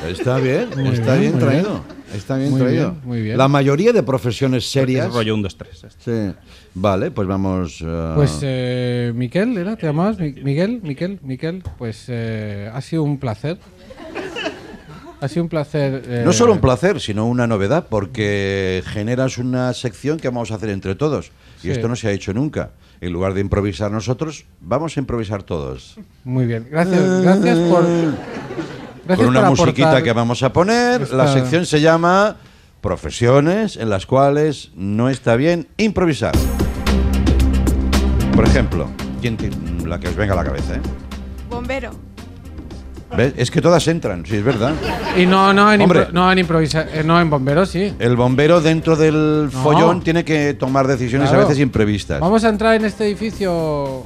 Está bien, Muy está bien, traído. Está bien Muy traído. bien, muy bien. La mayoría de profesiones serias. Es rollo 1, 2, 3. Sí. Vale, pues vamos. eh, Pues eh, Miquel, ¿era? ¿Te llamabas? Mi- Miguel, Miquel, Miquel. Pues eh, ha sido un placer. Ha sido un placer. eh, No solo un placer, sino una novedad, porque generas una sección que vamos a hacer entre todos. Y Sí. esto no se ha hecho nunca. En lugar de improvisar nosotros, vamos a improvisar todos. Muy bien. Gracias, gracias por. Gracias Con una por musiquita aportar que vamos a poner. La sección se llama Profesiones en las cuales no está bien improvisar. Por ejemplo, ¿quién te- la que os venga a la cabeza, ¿eh? Bombero. ¿Ves? Es que todas entran, sí, es verdad. Y no, no en, Hombre. impro- no en improvisa- eh, no en bomberos, sí. El bombero dentro del No. follón tiene que tomar decisiones Claro. a veces imprevistas. Vamos a entrar en este edificio.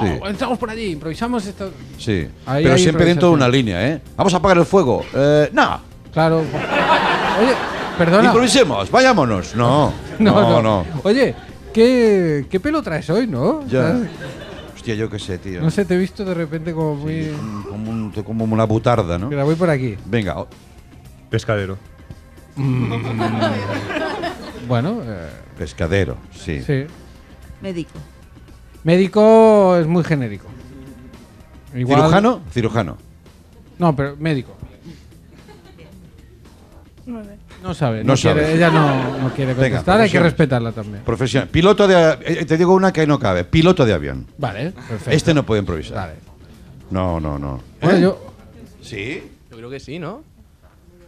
Sí. Oh, entramos por allí, improvisamos esto. Sí, Ahí pero hay siempre dentro de una improvisación. línea, ¿eh? Vamos a apagar el fuego. Eh, no, Claro. Oye, perdona. improvisemos, vayámonos. No, no, no. Oye, ¿qué, ¿qué pelo traes hoy, no? Ya. ¿Sabes? Hostia, yo qué sé, tío. No sé, te he visto de repente como muy. Como, como un- como una butarda, ¿no? Mira, voy por aquí. Venga, o- Pescadero. Bueno, eh, pescadero, sí. sí. Médico. Médico es muy genérico. Igual- ¿Cirujano? Cirujano. No, pero médico. No sabe. No No, quiere, sabe. ella no, no quiere Venga, contestar, hay que respetarla también. Profesión. Piloto de... eh, Te digo una que no cabe. Piloto de avión. Vale, perfecto. Este no puede improvisar. Vale. No, no, no. Bueno, ¿Eh? yo. ¿Sí? Yo creo que sí, ¿no?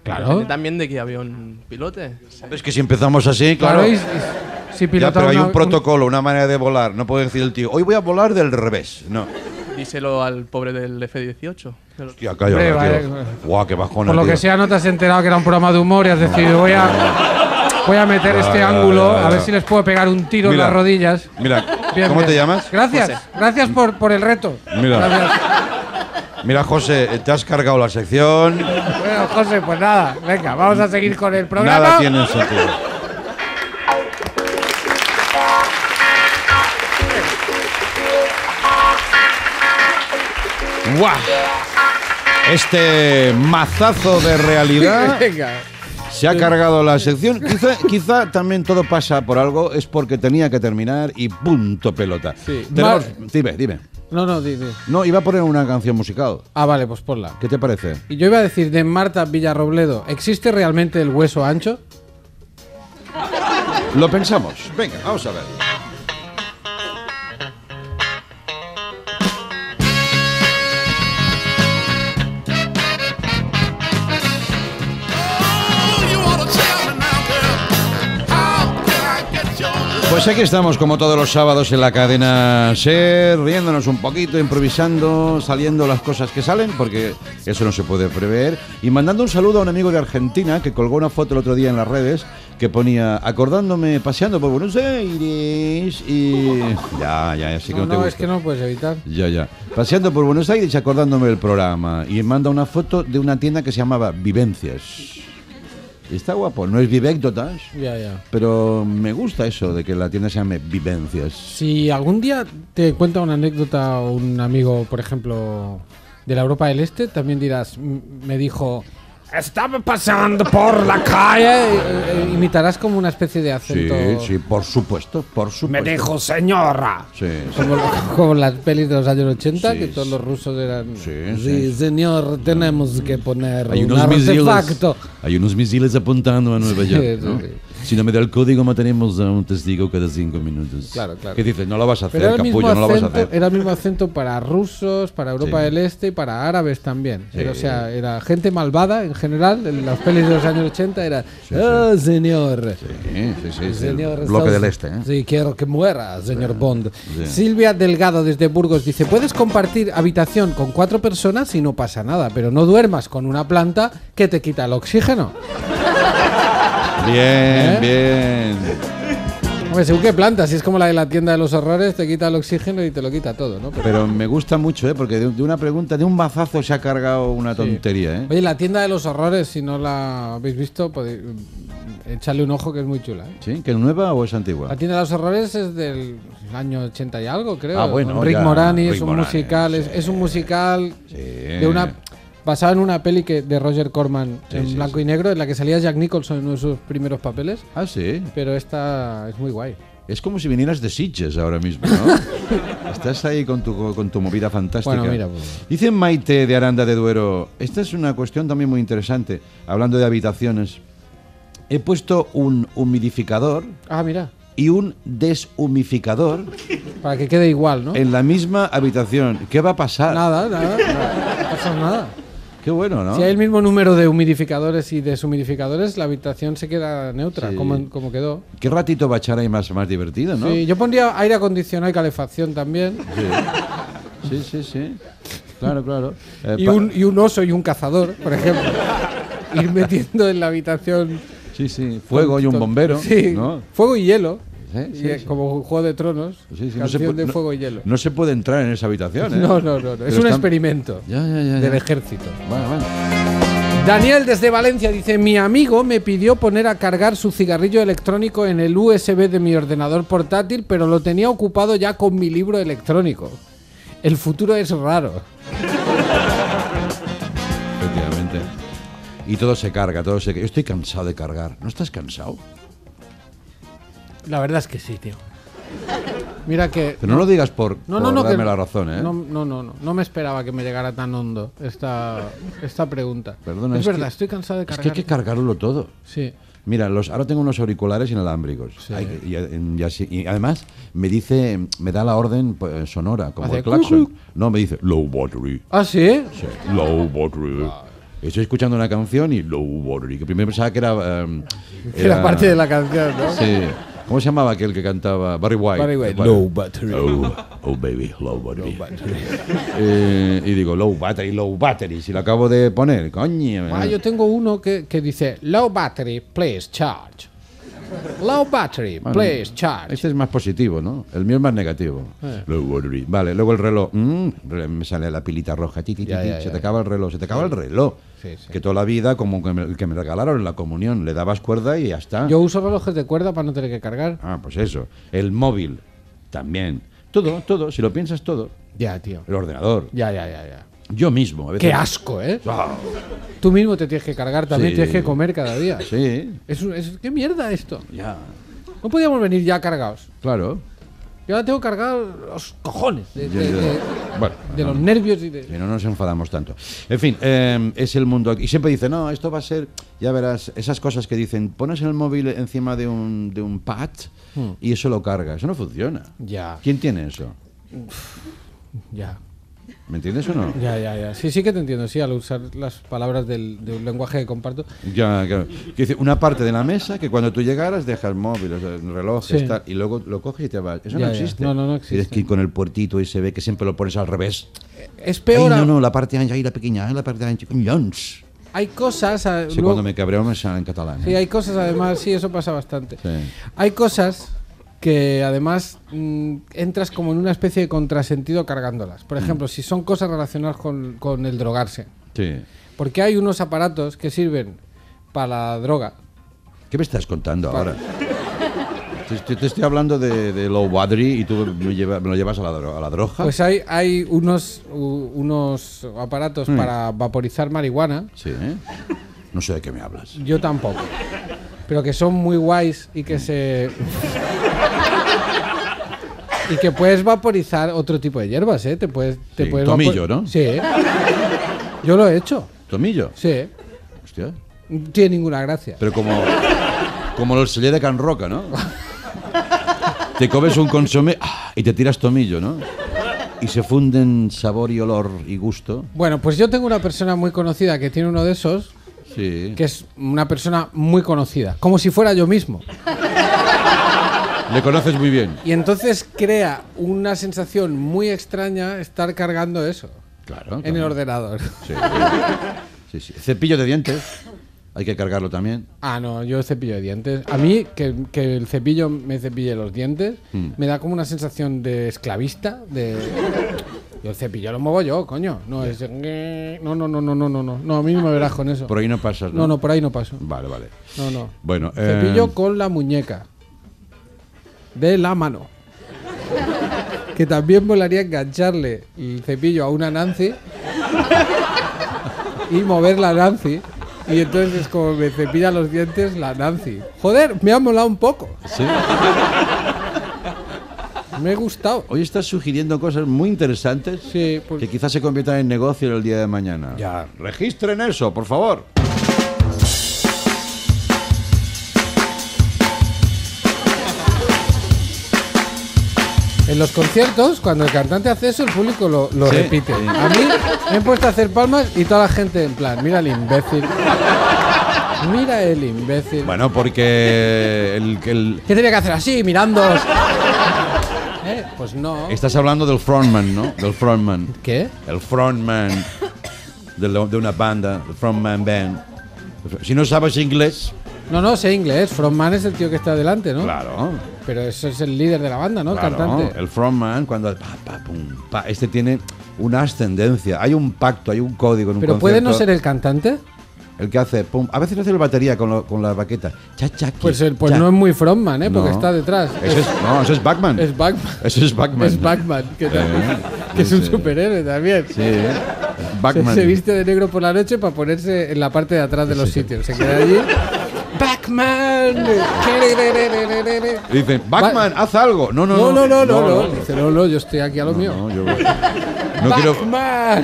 Claro. También de qué avión pilote. Es que si empezamos así, claro... Claro, y- y- si ya, pero hay una- un protocolo, una manera de volar. No puede decir el tío, hoy voy a volar del revés. No. Díselo al pobre del F-18. que lo- Hostia, calla, Hombre, tío. vale. Guau, qué bajona, Por lo tío. que sea, no te has enterado que era un programa de humor y has decidido, voy a, voy a meter Ya, este ya, ángulo, ya, a ver si les puedo pegar un tiro Mira. en las rodillas. Mira, Bien, ¿cómo bien. te llamas? Gracias, José. gracias por, por el reto. Mira. Gracias. Mira, José, te has cargado la sección. Bueno, José, pues nada, venga, vamos a seguir con el programa. Nada tiene sentido. ¡Guau! Este mazazo de realidad Venga. Se ha cargado la sección. Quizá, quizá también todo pasa por algo, es porque tenía que terminar y punto pelota. Sí. Tenemos- Mar- dime, dime. No, no, di, di. No, iba a poner una canción musical. Ah, vale, pues ponla. ¿Qué te parece? Y yo iba a decir de Marta Villarrobledo, ¿existe realmente el hueso ancho? Lo pensamos. Venga, vamos a ver. Pues aquí estamos como todos los sábados en la cadena SER, riéndonos un poquito, improvisando, saliendo las cosas que salen, porque eso no se puede prever, y mandando un saludo a un amigo de Argentina que colgó una foto el otro día en las redes que ponía acordándome paseando por Buenos Aires y ya, ya, ya, sí que no, no, te no, gusta. es que no puedes evitar. Ya, ya. Paseando por Buenos Aires y acordándome del programa. Y manda una foto de una tienda que se llamaba Vivencias. Está guapo, no es Vivécdotas, Ya, ya. pero me gusta eso de que la tienda se llame Vivencias. Si algún día te cuenta una anécdota un amigo, por ejemplo, de la Europa del Este, también dirás, "M- me dijo, estaba pasando por la calle. imitarás como una especie de Sí, acento. sí, por supuesto, por supuesto. Me dijo señora. Sí, sí. Como, como las pelis de los años 80, Sí, que todos sí. los rusos eran. Sí, sí, sí. señor, tenemos que poner Hay un unos misiles, artefacto. hay unos misiles apuntando a Nueva Sí, York. sí, ¿no? Sí. Si no me da el código, mataremos a un testigo cada cinco minutos. Claro, claro. ¿Qué dices? No lo vas a hacer, Pero capullo, no lo vas a hacer. era el mismo acento para rusos, para Europa Sí. del Este y para árabes también. Sí. Era, o sea, era gente malvada en general. En las pelis de los años 80 era. ¡Oh, señor! Sí, sí, sí, sí, Señor, bloque del este, ¿eh? Sí, quiero que muera, señor Bond. sí. Silvia Delgado desde Burgos dice: Puedes compartir habitación con cuatro personas y no pasa nada, pero no duermas con una planta que te quita el oxígeno. Bien, ¿Eh? bien. Hombre, según qué planta, si es como la de la tienda de los horrores, te quita el oxígeno y te lo quita todo, ¿no? Pero- Pero me gusta mucho, ¿eh? Porque de, de una pregunta, de un mazazo se ha cargado una tontería, ¿eh? Oye, la tienda de los horrores, si no la habéis visto, podéis mm, echarle un ojo que es muy chula. ¿eh? ¿Sí? ¿Que es nueva o es antigua? La tienda de los horrores es del año 80 y algo, creo. Ah, bueno, Rick ya, Moranis, Rick un Moranis, musical, es, un musical Sí. de una basado en una peli que de Roger Corman Sí, en sí, blanco sí. y negro, en la que salía Jack Nicholson en uno de sus primeros papeles, Ah, sí. pero esta es muy guay. Es como si vinieras de Sitges ahora mismo, ¿no? Estás ahí con tu, con tu movida fantástica. Bueno, mira, pues- Dice Maite de Aranda de Duero, esta es una cuestión también muy interesante, hablando de habitaciones. He puesto un humidificador Ah, mira, y un deshumificador para que quede igual, ¿no? en la misma habitación. ¿Qué va a pasar? Nada, nada, nada, no pasa nada. Qué bueno, ¿no? Si hay el mismo número de humidificadores y deshumidificadores, la habitación se queda neutra, Sí. como, como quedó. Qué ratito va a echar ahí más, más divertido, ¿no? Sí, yo pondría aire acondicionado y calefacción también. Sí, sí, sí. Claro, claro. Eh, Y un, y un oso y un cazador, por ejemplo. Ir metiendo en la habitación. Sí, sí. Fuego y un bombero. Sí, ¿no? fuego y hielo. Sí, sí, sí. Como Juego de Tronos. Sí, no canción se pu- de no- fuego y hielo. No se puede entrar en esa habitación, ¿eh? No, no, no. no. Es un están- experimento Ya, ya, ya. del ejército. Bueno, bueno. Daniel desde Valencia dice, mi amigo me pidió poner a cargar su cigarrillo electrónico en el USB de mi ordenador portátil, pero lo tenía ocupado ya con mi libro electrónico. El futuro es raro. Efectivamente. Y todo se carga, todo se... Yo estoy cansado de cargar. ¿No estás cansado? La verdad es que sí, tío. Mira que... Pero no lo digas por, No, por no, no, que darme la razón, ¿eh? No, no, no, no, no me esperaba que me llegara tan hondo esta, esta pregunta. Perdona, es, es verdad, que- estoy cansado de es cargar. que hay que cargarlo todo. Sí. Mira, los, ahora tengo unos auriculares inalámbricos. Sí. Hay y, y así- y además me dice, me da la orden pues, sonora, como Hace el claxon. No, me dice low battery. ¿Ah, sí? Sí, low battery. Estoy escuchando una canción y low battery, que primero pensaba que era... em, Era parte de la canción, ¿no? Sí. ¿Cómo se llamaba aquel que cantaba? Barry White. Barry White, low battery. Oh, oh, baby, low battery. Eh, y digo, low battery, low battery. Si lo acabo de poner, coño. Ah, yo tengo uno que, que dice low battery, please charge. Low battery, Bueno, please charge. Este es más positivo, ¿no? El mío es más negativo. Eh. Low battery. Vale, luego el reloj. mm, me sale la pilita roja. ti, ti, Ya, ti, ya, se ya, te acaba el reloj. Se te acaba el reloj. Sí, sí. Que toda la vida, como que me, el que me regalaron en la comunión, le dabas cuerda y ya está. Yo uso relojes de cuerda para no tener que cargar. Ah, pues eso. El móvil también. Todo, todo. Si lo piensas todo. Ya, tío. El ordenador. Ya, ya, ya, ya. Yo mismo, a veces. Qué asco, ¿eh? Ah, Tú mismo te tienes que cargar, también Sí. tienes que comer cada día. sí, Es, un- es- ¿Qué mierda esto? ya. No podíamos venir ya cargados. Claro. Yo ahora tengo cargados los cojones de, de- Bueno, de no. los nervios y de... Que no nos enfadamos tanto. En fin, eh, es el mundo. aquí. Y siempre dice, no, esto va a ser, ya verás, esas cosas que dicen, pones el móvil encima de un, de un pad Hmm. y eso lo carga. Eso no funciona. Ya, ¿Quién tiene eso? ya, ¿Me entiendes o no? ya, ya, ya. Sí, sí que te entiendo, sí, al usar las palabras del, de un lenguaje que comparto. Ya, claro. Dice, una parte de la mesa que cuando tú llegaras dejas móviles, relojes, Sí. tal, y luego lo coges y te vas. Eso Ya, no ya. existe. No, no, no Tienes existe. que ir con el puertito y se ve que siempre lo pones al revés. Es peor... Ay, no, no, la parte ancha y la pequeña, eh, la parte ancha. Hay cosas... Sí, luego- cuando me cabreo me sale en catalán. Sí, eh. hay cosas además, sí, eso pasa bastante. Sí. Hay cosas que además mm, entras como en una especie de contrasentido cargándolas. Mm. Por ejemplo, si son cosas relacionadas con, con el drogarse. Sí. Porque hay unos aparatos que sirven para la droga. ¿Qué me estás contando ahora? Te, estoy hablando de, de low battery y tú me, lleva- me lo llevas a la, a la droga. Pues hay, hay unos, u- unos aparatos Mm. para vaporizar marihuana. Sí, ¿eh? No sé de qué me hablas. Yo tampoco. Pero que son muy guays y que se. Y que puedes vaporizar otro tipo de hierbas, ¿eh? Te puedes. Te Sí, puedes tomillo, ¿no? Sí. Yo lo he hecho. ¿Tomillo? Sí. Hostia. No tiene ninguna gracia. Pero como, como el sellé de Can Roca, ¿no? Te comes un consomé ah, y te tiras tomillo, ¿no? Y se funden sabor y olor y gusto. Bueno, pues yo tengo una persona muy conocida que tiene uno de esos, Sí. que es una persona muy conocida, como si fuera yo mismo. Le conoces muy bien. Y entonces crea una sensación muy extraña estar cargando eso Claro. en el claro. ordenador. Sí. sí, sí. Cepillo de dientes. Hay que cargarlo también. Ah, no, yo cepillo de dientes. A mí, que, que el cepillo me cepille los dientes, Mm. me da como una sensación de esclavista, de... Yo el cepillo lo muevo yo, coño. No es... No, no, no, no, no, no, no. No, a mí no me verás con eso. Por ahí no pasas, ¿no? No, no, por ahí no paso. Vale, vale. No, no. Bueno, eh, Cepillo con la muñeca. De la mano. Que también molaría engancharle el cepillo a una Nancy y mover la Nancy. Y entonces como me cepilla los dientes la Nancy. Joder, me ha molado un poco. sí. Me ha gustado. Hoy estás sugiriendo cosas muy interesantes Sí, pues- que quizás se conviertan en negocio el día de mañana. Ya. Registren eso, por favor. En los conciertos, cuando el cantante hace eso, el público lo, lo Sí. repite. Sí. A mí me he puesto a hacer palmas y toda la gente en plan, mira el imbécil. Mira el imbécil. Bueno, porque el, el- ¿Qué tenía que hacer así, mirando? ¿Eh? Pues no. estás hablando del frontman, ¿no? Del frontman. ¿Qué? El frontman de, lo- de una banda, el frontman band. Si no sabes inglés, No, no, sé inglés. Frontman es el tío que está delante, ¿no? claro. Pero eso es el líder de la banda, ¿no? El claro, cantante. el frontman cuando pa, pa, pum, pa, este tiene una ascendencia, hay un pacto, hay un código en un Pero puede no ser el cantante. El que hace, pum, a veces hace el batería con, lo- con la baqueta. Cha, cha, Pues, el, pues cha. no es muy frontman, ¿eh? Porque No. está detrás. Es, no, ese es Backman. Es Backman. Ese es Backman. Es Backman, que, también- Eh, que es un sí. superhéroe también. Sí, ¿eh? Backman. se viste de negro por la noche para ponerse en la parte de atrás de los sitios. Se queda allí. Backman. Y dicen, Backman, haz algo. No, no, No, no, no, no, no. Dice, no, no, yo estoy aquí a lo mío. No, yo- no quiero,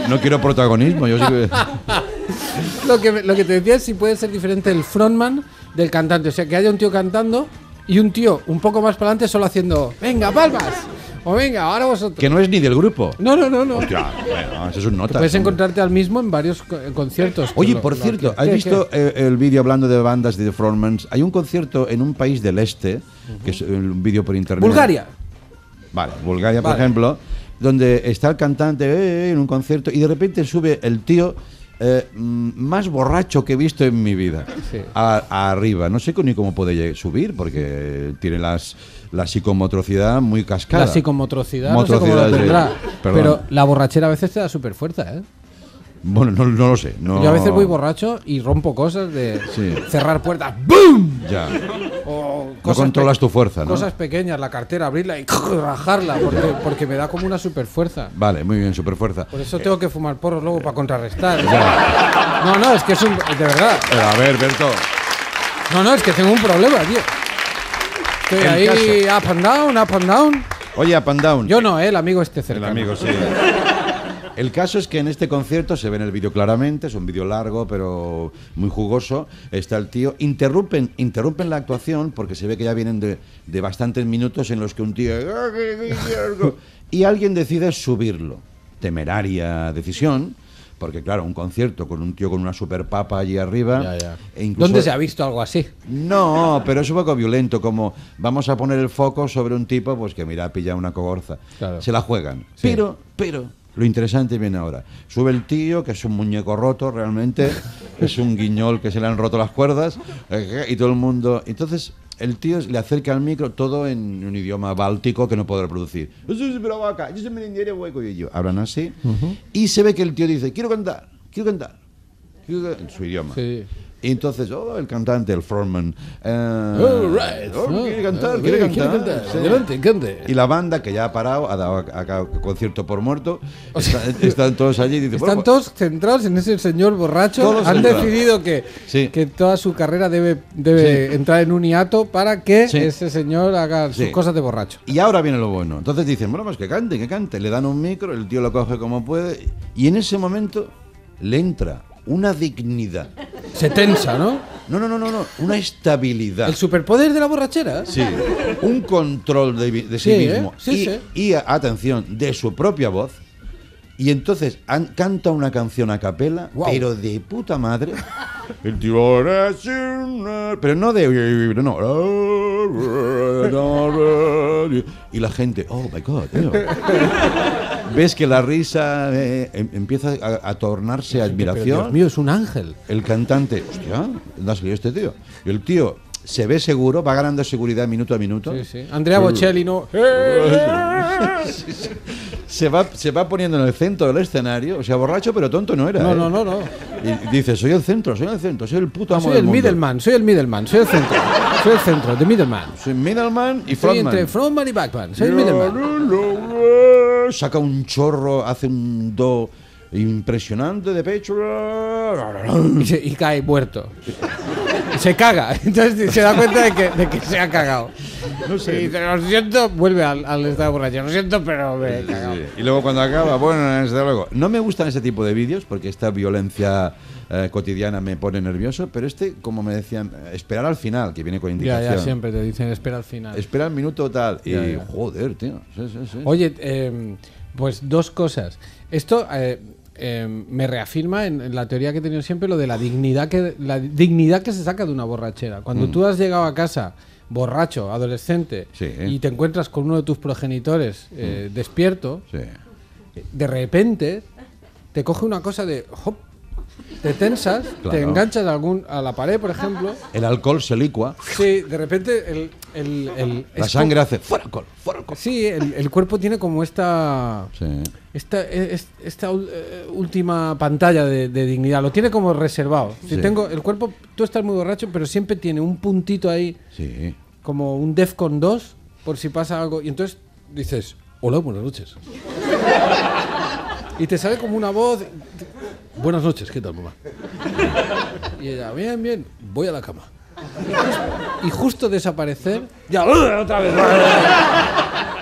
no quiero protagonismo. Yo sí que- Lo que, lo que te decía es si puede ser diferente el frontman del cantante. O sea, que haya un tío cantando y un tío un poco más para adelante solo haciendo, venga, palmas. O venga, ahora vosotros. que no es ni del grupo. No, no, no, no. Ya, bueno, eso es un nota. Puedes encontrarte al mismo en varios co- conciertos. Oye, por lo cierto, que- ¿has ¿qué, visto eh, el vídeo hablando de bandas de frontmans? Hay un concierto en un país del este, que es eh, un vídeo por internet. Bulgaria. Vale, Bulgaria, por Vale. ejemplo, donde está el cantante eh, en un concierto y de repente sube el tío eh, mm, más borracho que he visto en mi vida. Sí. A- a arriba. No sé ni cómo puede subir porque tiene las, la psicomotricidad muy cascada. La psicomotricidad, no sé cómo lo tendrá. Pero la borrachera a veces te da súper fuerza, ¿eh? Bueno, no, no lo sé. No... Yo a veces voy borracho y rompo cosas de Sí. cerrar puertas. ¡Boom! Ya. No controlas tu fuerza, ¿no? Cosas pequeñas, la cartera, abrirla y rajarla, porque, porque me da como una super fuerza. Vale, muy bien, super fuerza. Por eso tengo que fumar porros luego para contrarrestar. No, no, es que es un. De verdad. Pero a ver, Berto. No, no, es que tengo un problema, tío. Estoy ahí up and down, up and down. Oye, up and down. Yo no, eh, el amigo este El cercano. amigo, sí. El caso es que en este concierto se ve en el vídeo claramente, es un vídeo largo pero muy jugoso. Está el tío, interrumpen, interrumpen la actuación porque se ve que ya vienen de, de bastantes minutos en los que un tío y alguien decide subirlo. Temeraria decisión, porque claro, un concierto con un tío con una super papa allí arriba. Ya, ya. e incluso- ¿Dónde se ha visto algo así? no, pero es un poco violento, como vamos a poner el foco sobre un tipo pues que mira, ha pillado una cogorza. Claro. Se la juegan. Sí. Pero, pero, lo interesante viene ahora. Sube el tío, que es un muñeco roto realmente, es un guiñol que se le han roto las cuerdas, y todo el mundo. Entonces, el tío le acerca al micro todo en un idioma báltico que no puedo reproducir. Hablan así. Y se ve que el tío dice, quiero cantar, quiero cantar. quiero cantar", En su idioma. Sí. Y entonces, oh, el cantante, el frontman. eh, All right. oh, quiere cantar, quiere quiere cantar. cantar. sí. Adelante, cante. Y la banda, que ya ha parado, ha dado acá concierto por muerto, está- están todos allí y dicen, Están bueno, todos centrados en ese señor borracho. Han centrados. decidido que, Sí. que toda su carrera debe, debe entrar en un hiato para que ese señor haga sus cosas de borracho. Y ahora viene lo bueno. Entonces dicen, bueno, pues que cante, que cante. Le dan un micro, el tío lo coge como puede. Y en ese momento le entra una dignidad. Se tensa, ¿no? No, no, no, no, no. Una estabilidad. El superpoder de la borrachera. Sí, un control de, sí, Sí, ¿eh? mismo Sí, y, sí. y, atención, de su propia voz. Y entonces an- canta una canción a capela, pero de puta madre. El tío, pero no de no. Y la gente, oh my god, tío. Ves que la risa eh, em- empieza a, a tornarse Pero, admiración Dios mío, es un ángel. el cantante, hostia, ¿dónde ha salido este tío? Y el tío se ve seguro, va ganando seguridad minuto a minuto. Sí, sí. Andrea Bocelli no. Se va, se va poniendo en el centro del escenario, o sea, borracho pero tonto no era. No, ¿eh? no, no, no. Y dice, soy el centro, soy el centro, soy el puto amo Soy del el mundo. middleman, soy el middleman, soy el centro. Soy el centro, the middleman. Soy middleman y Soy frontman. entre frontman y backman. Soy el middleman. Saca un chorro, hace un do impresionante de pecho. Y, se- y cae muerto. Se caga. Entonces se da cuenta de que, de que se ha cagado. No Y sé. dice, lo siento, vuelve al, al estado borracho. Lo siento, pero me he cagado. Sí. Y luego cuando acaba, bueno, desde luego. No me gustan ese tipo de vídeos porque esta violencia eh, cotidiana me pone nervioso, pero este, como me decían, esperar al final, que viene con Ya, indicación. ya, siempre te dicen, espera al final. Espera el minuto tal. Y Ya, ya. joder, tío. Sí, sí, sí. Oye, eh, pues dos cosas. Esto eh, eh, me reafirma en, en la teoría que he tenido siempre lo de la dignidad que la dignidad que se saca de una borrachera. Cuando tú has llegado a casa borracho, adolescente, Sí. y te encuentras con uno de tus progenitores eh, despierto, Sí. de repente te coge una cosa de hop, te tensas, te Claro. enganchas a, algún, a la pared, por ejemplo. El alcohol se licua, Sí, de repente el, el- el- la sangre como- hace fuera alcohol, fuera alcohol. Sí, el, el cuerpo tiene como esta Sí. esta, es- esta eh, última pantalla de, de dignidad lo tiene como reservado. Si Sí. tengo el cuerpo, tú estás muy borracho, pero siempre tiene un puntito ahí, Sí. como un Defcon 2, por si pasa algo. Y entonces dices, hola, buenas noches. y te sale como una voz, buenas noches, ¿qué tal, mamá? y ella, bien, bien, voy a la cama. Y justo desaparecer, ya, otra vez.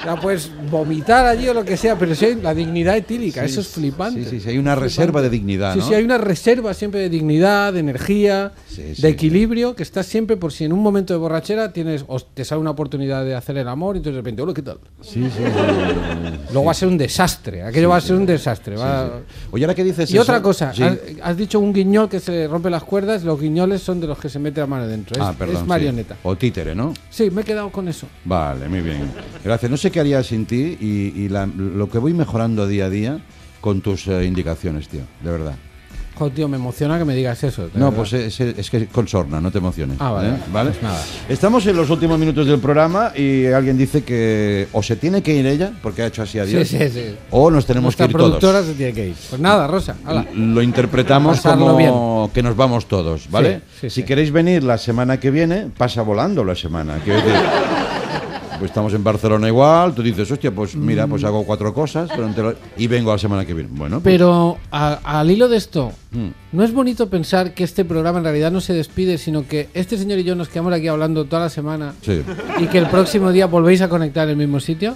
Ya puedes vomitar allí o lo que sea, pero si hay la dignidad etílica, eso es flipante. Sí, sí, sí, hay una reserva de dignidad, Sí, ¿no? sí, hay una reserva siempre de dignidad, de energía, Sí, de equilibrio, que estás siempre por si en un momento de borrachera tienes o te sale una oportunidad de hacer el amor y entonces de repente, hola, ¿qué tal? Sí, sí. Luego va a ser un desastre, aquello va a ser un desastre. va- Oye, ahora que dices Y eso- otra cosa, has, has dicho un guiñol que se rompe las cuerdas, los guiñoles son de los que se mete la mano dentro, es, Ah, perdón, es marioneta. O títere, ¿no? Sí, me he quedado con eso. Vale, muy bien. Gracias. No sé qué haría sin ti y, y la- lo que voy mejorando día a día con tus eh, indicaciones, tío. De verdad. Joder, tío, me emociona que me digas eso. de No, verdad. pues es, es que con sorna, no te emociones. Ah, vale. ¿eh? ¿Vale? Pues nada. Estamos en los últimos minutos del programa y alguien dice que o se tiene que ir ella, porque ha hecho así adiós, Sí, sí, sí. o nos tenemos Nuestra que ir productora todos. se tiene que ir. Pues nada, Rosa, hala. Lo interpretamos Pasarlo como que nos vamos todos, ¿vale? Sí, sí, si sí. queréis venir la semana que viene, pasa volando la semana. Quiero decir, pues estamos en Barcelona igual, tú dices, hostia, pues mira, pues hago cuatro cosas pero no te lo- y vengo la semana que viene. Bueno, pues, Pero a- al hilo de esto, Mm. ¿no es bonito pensar que este programa en realidad no se despide, sino que este señor y yo nos quedamos aquí hablando toda la semana sí. y que el próximo día volvéis a conectar en el mismo sitio?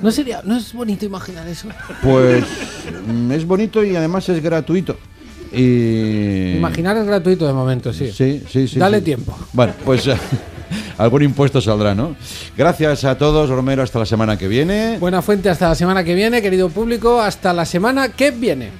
¿No sería, no es bonito imaginar eso? Pues mm, es bonito y además es gratuito. Y... Imaginar es gratuito de momento, sí. Sí, sí, sí. Dale sí. tiempo. Bueno, pues eh, algún impuesto saldrá, ¿no? Gracias a todos, Romero, hasta la semana que viene. Buena fuente hasta la semana que viene, querido público, hasta la semana que viene.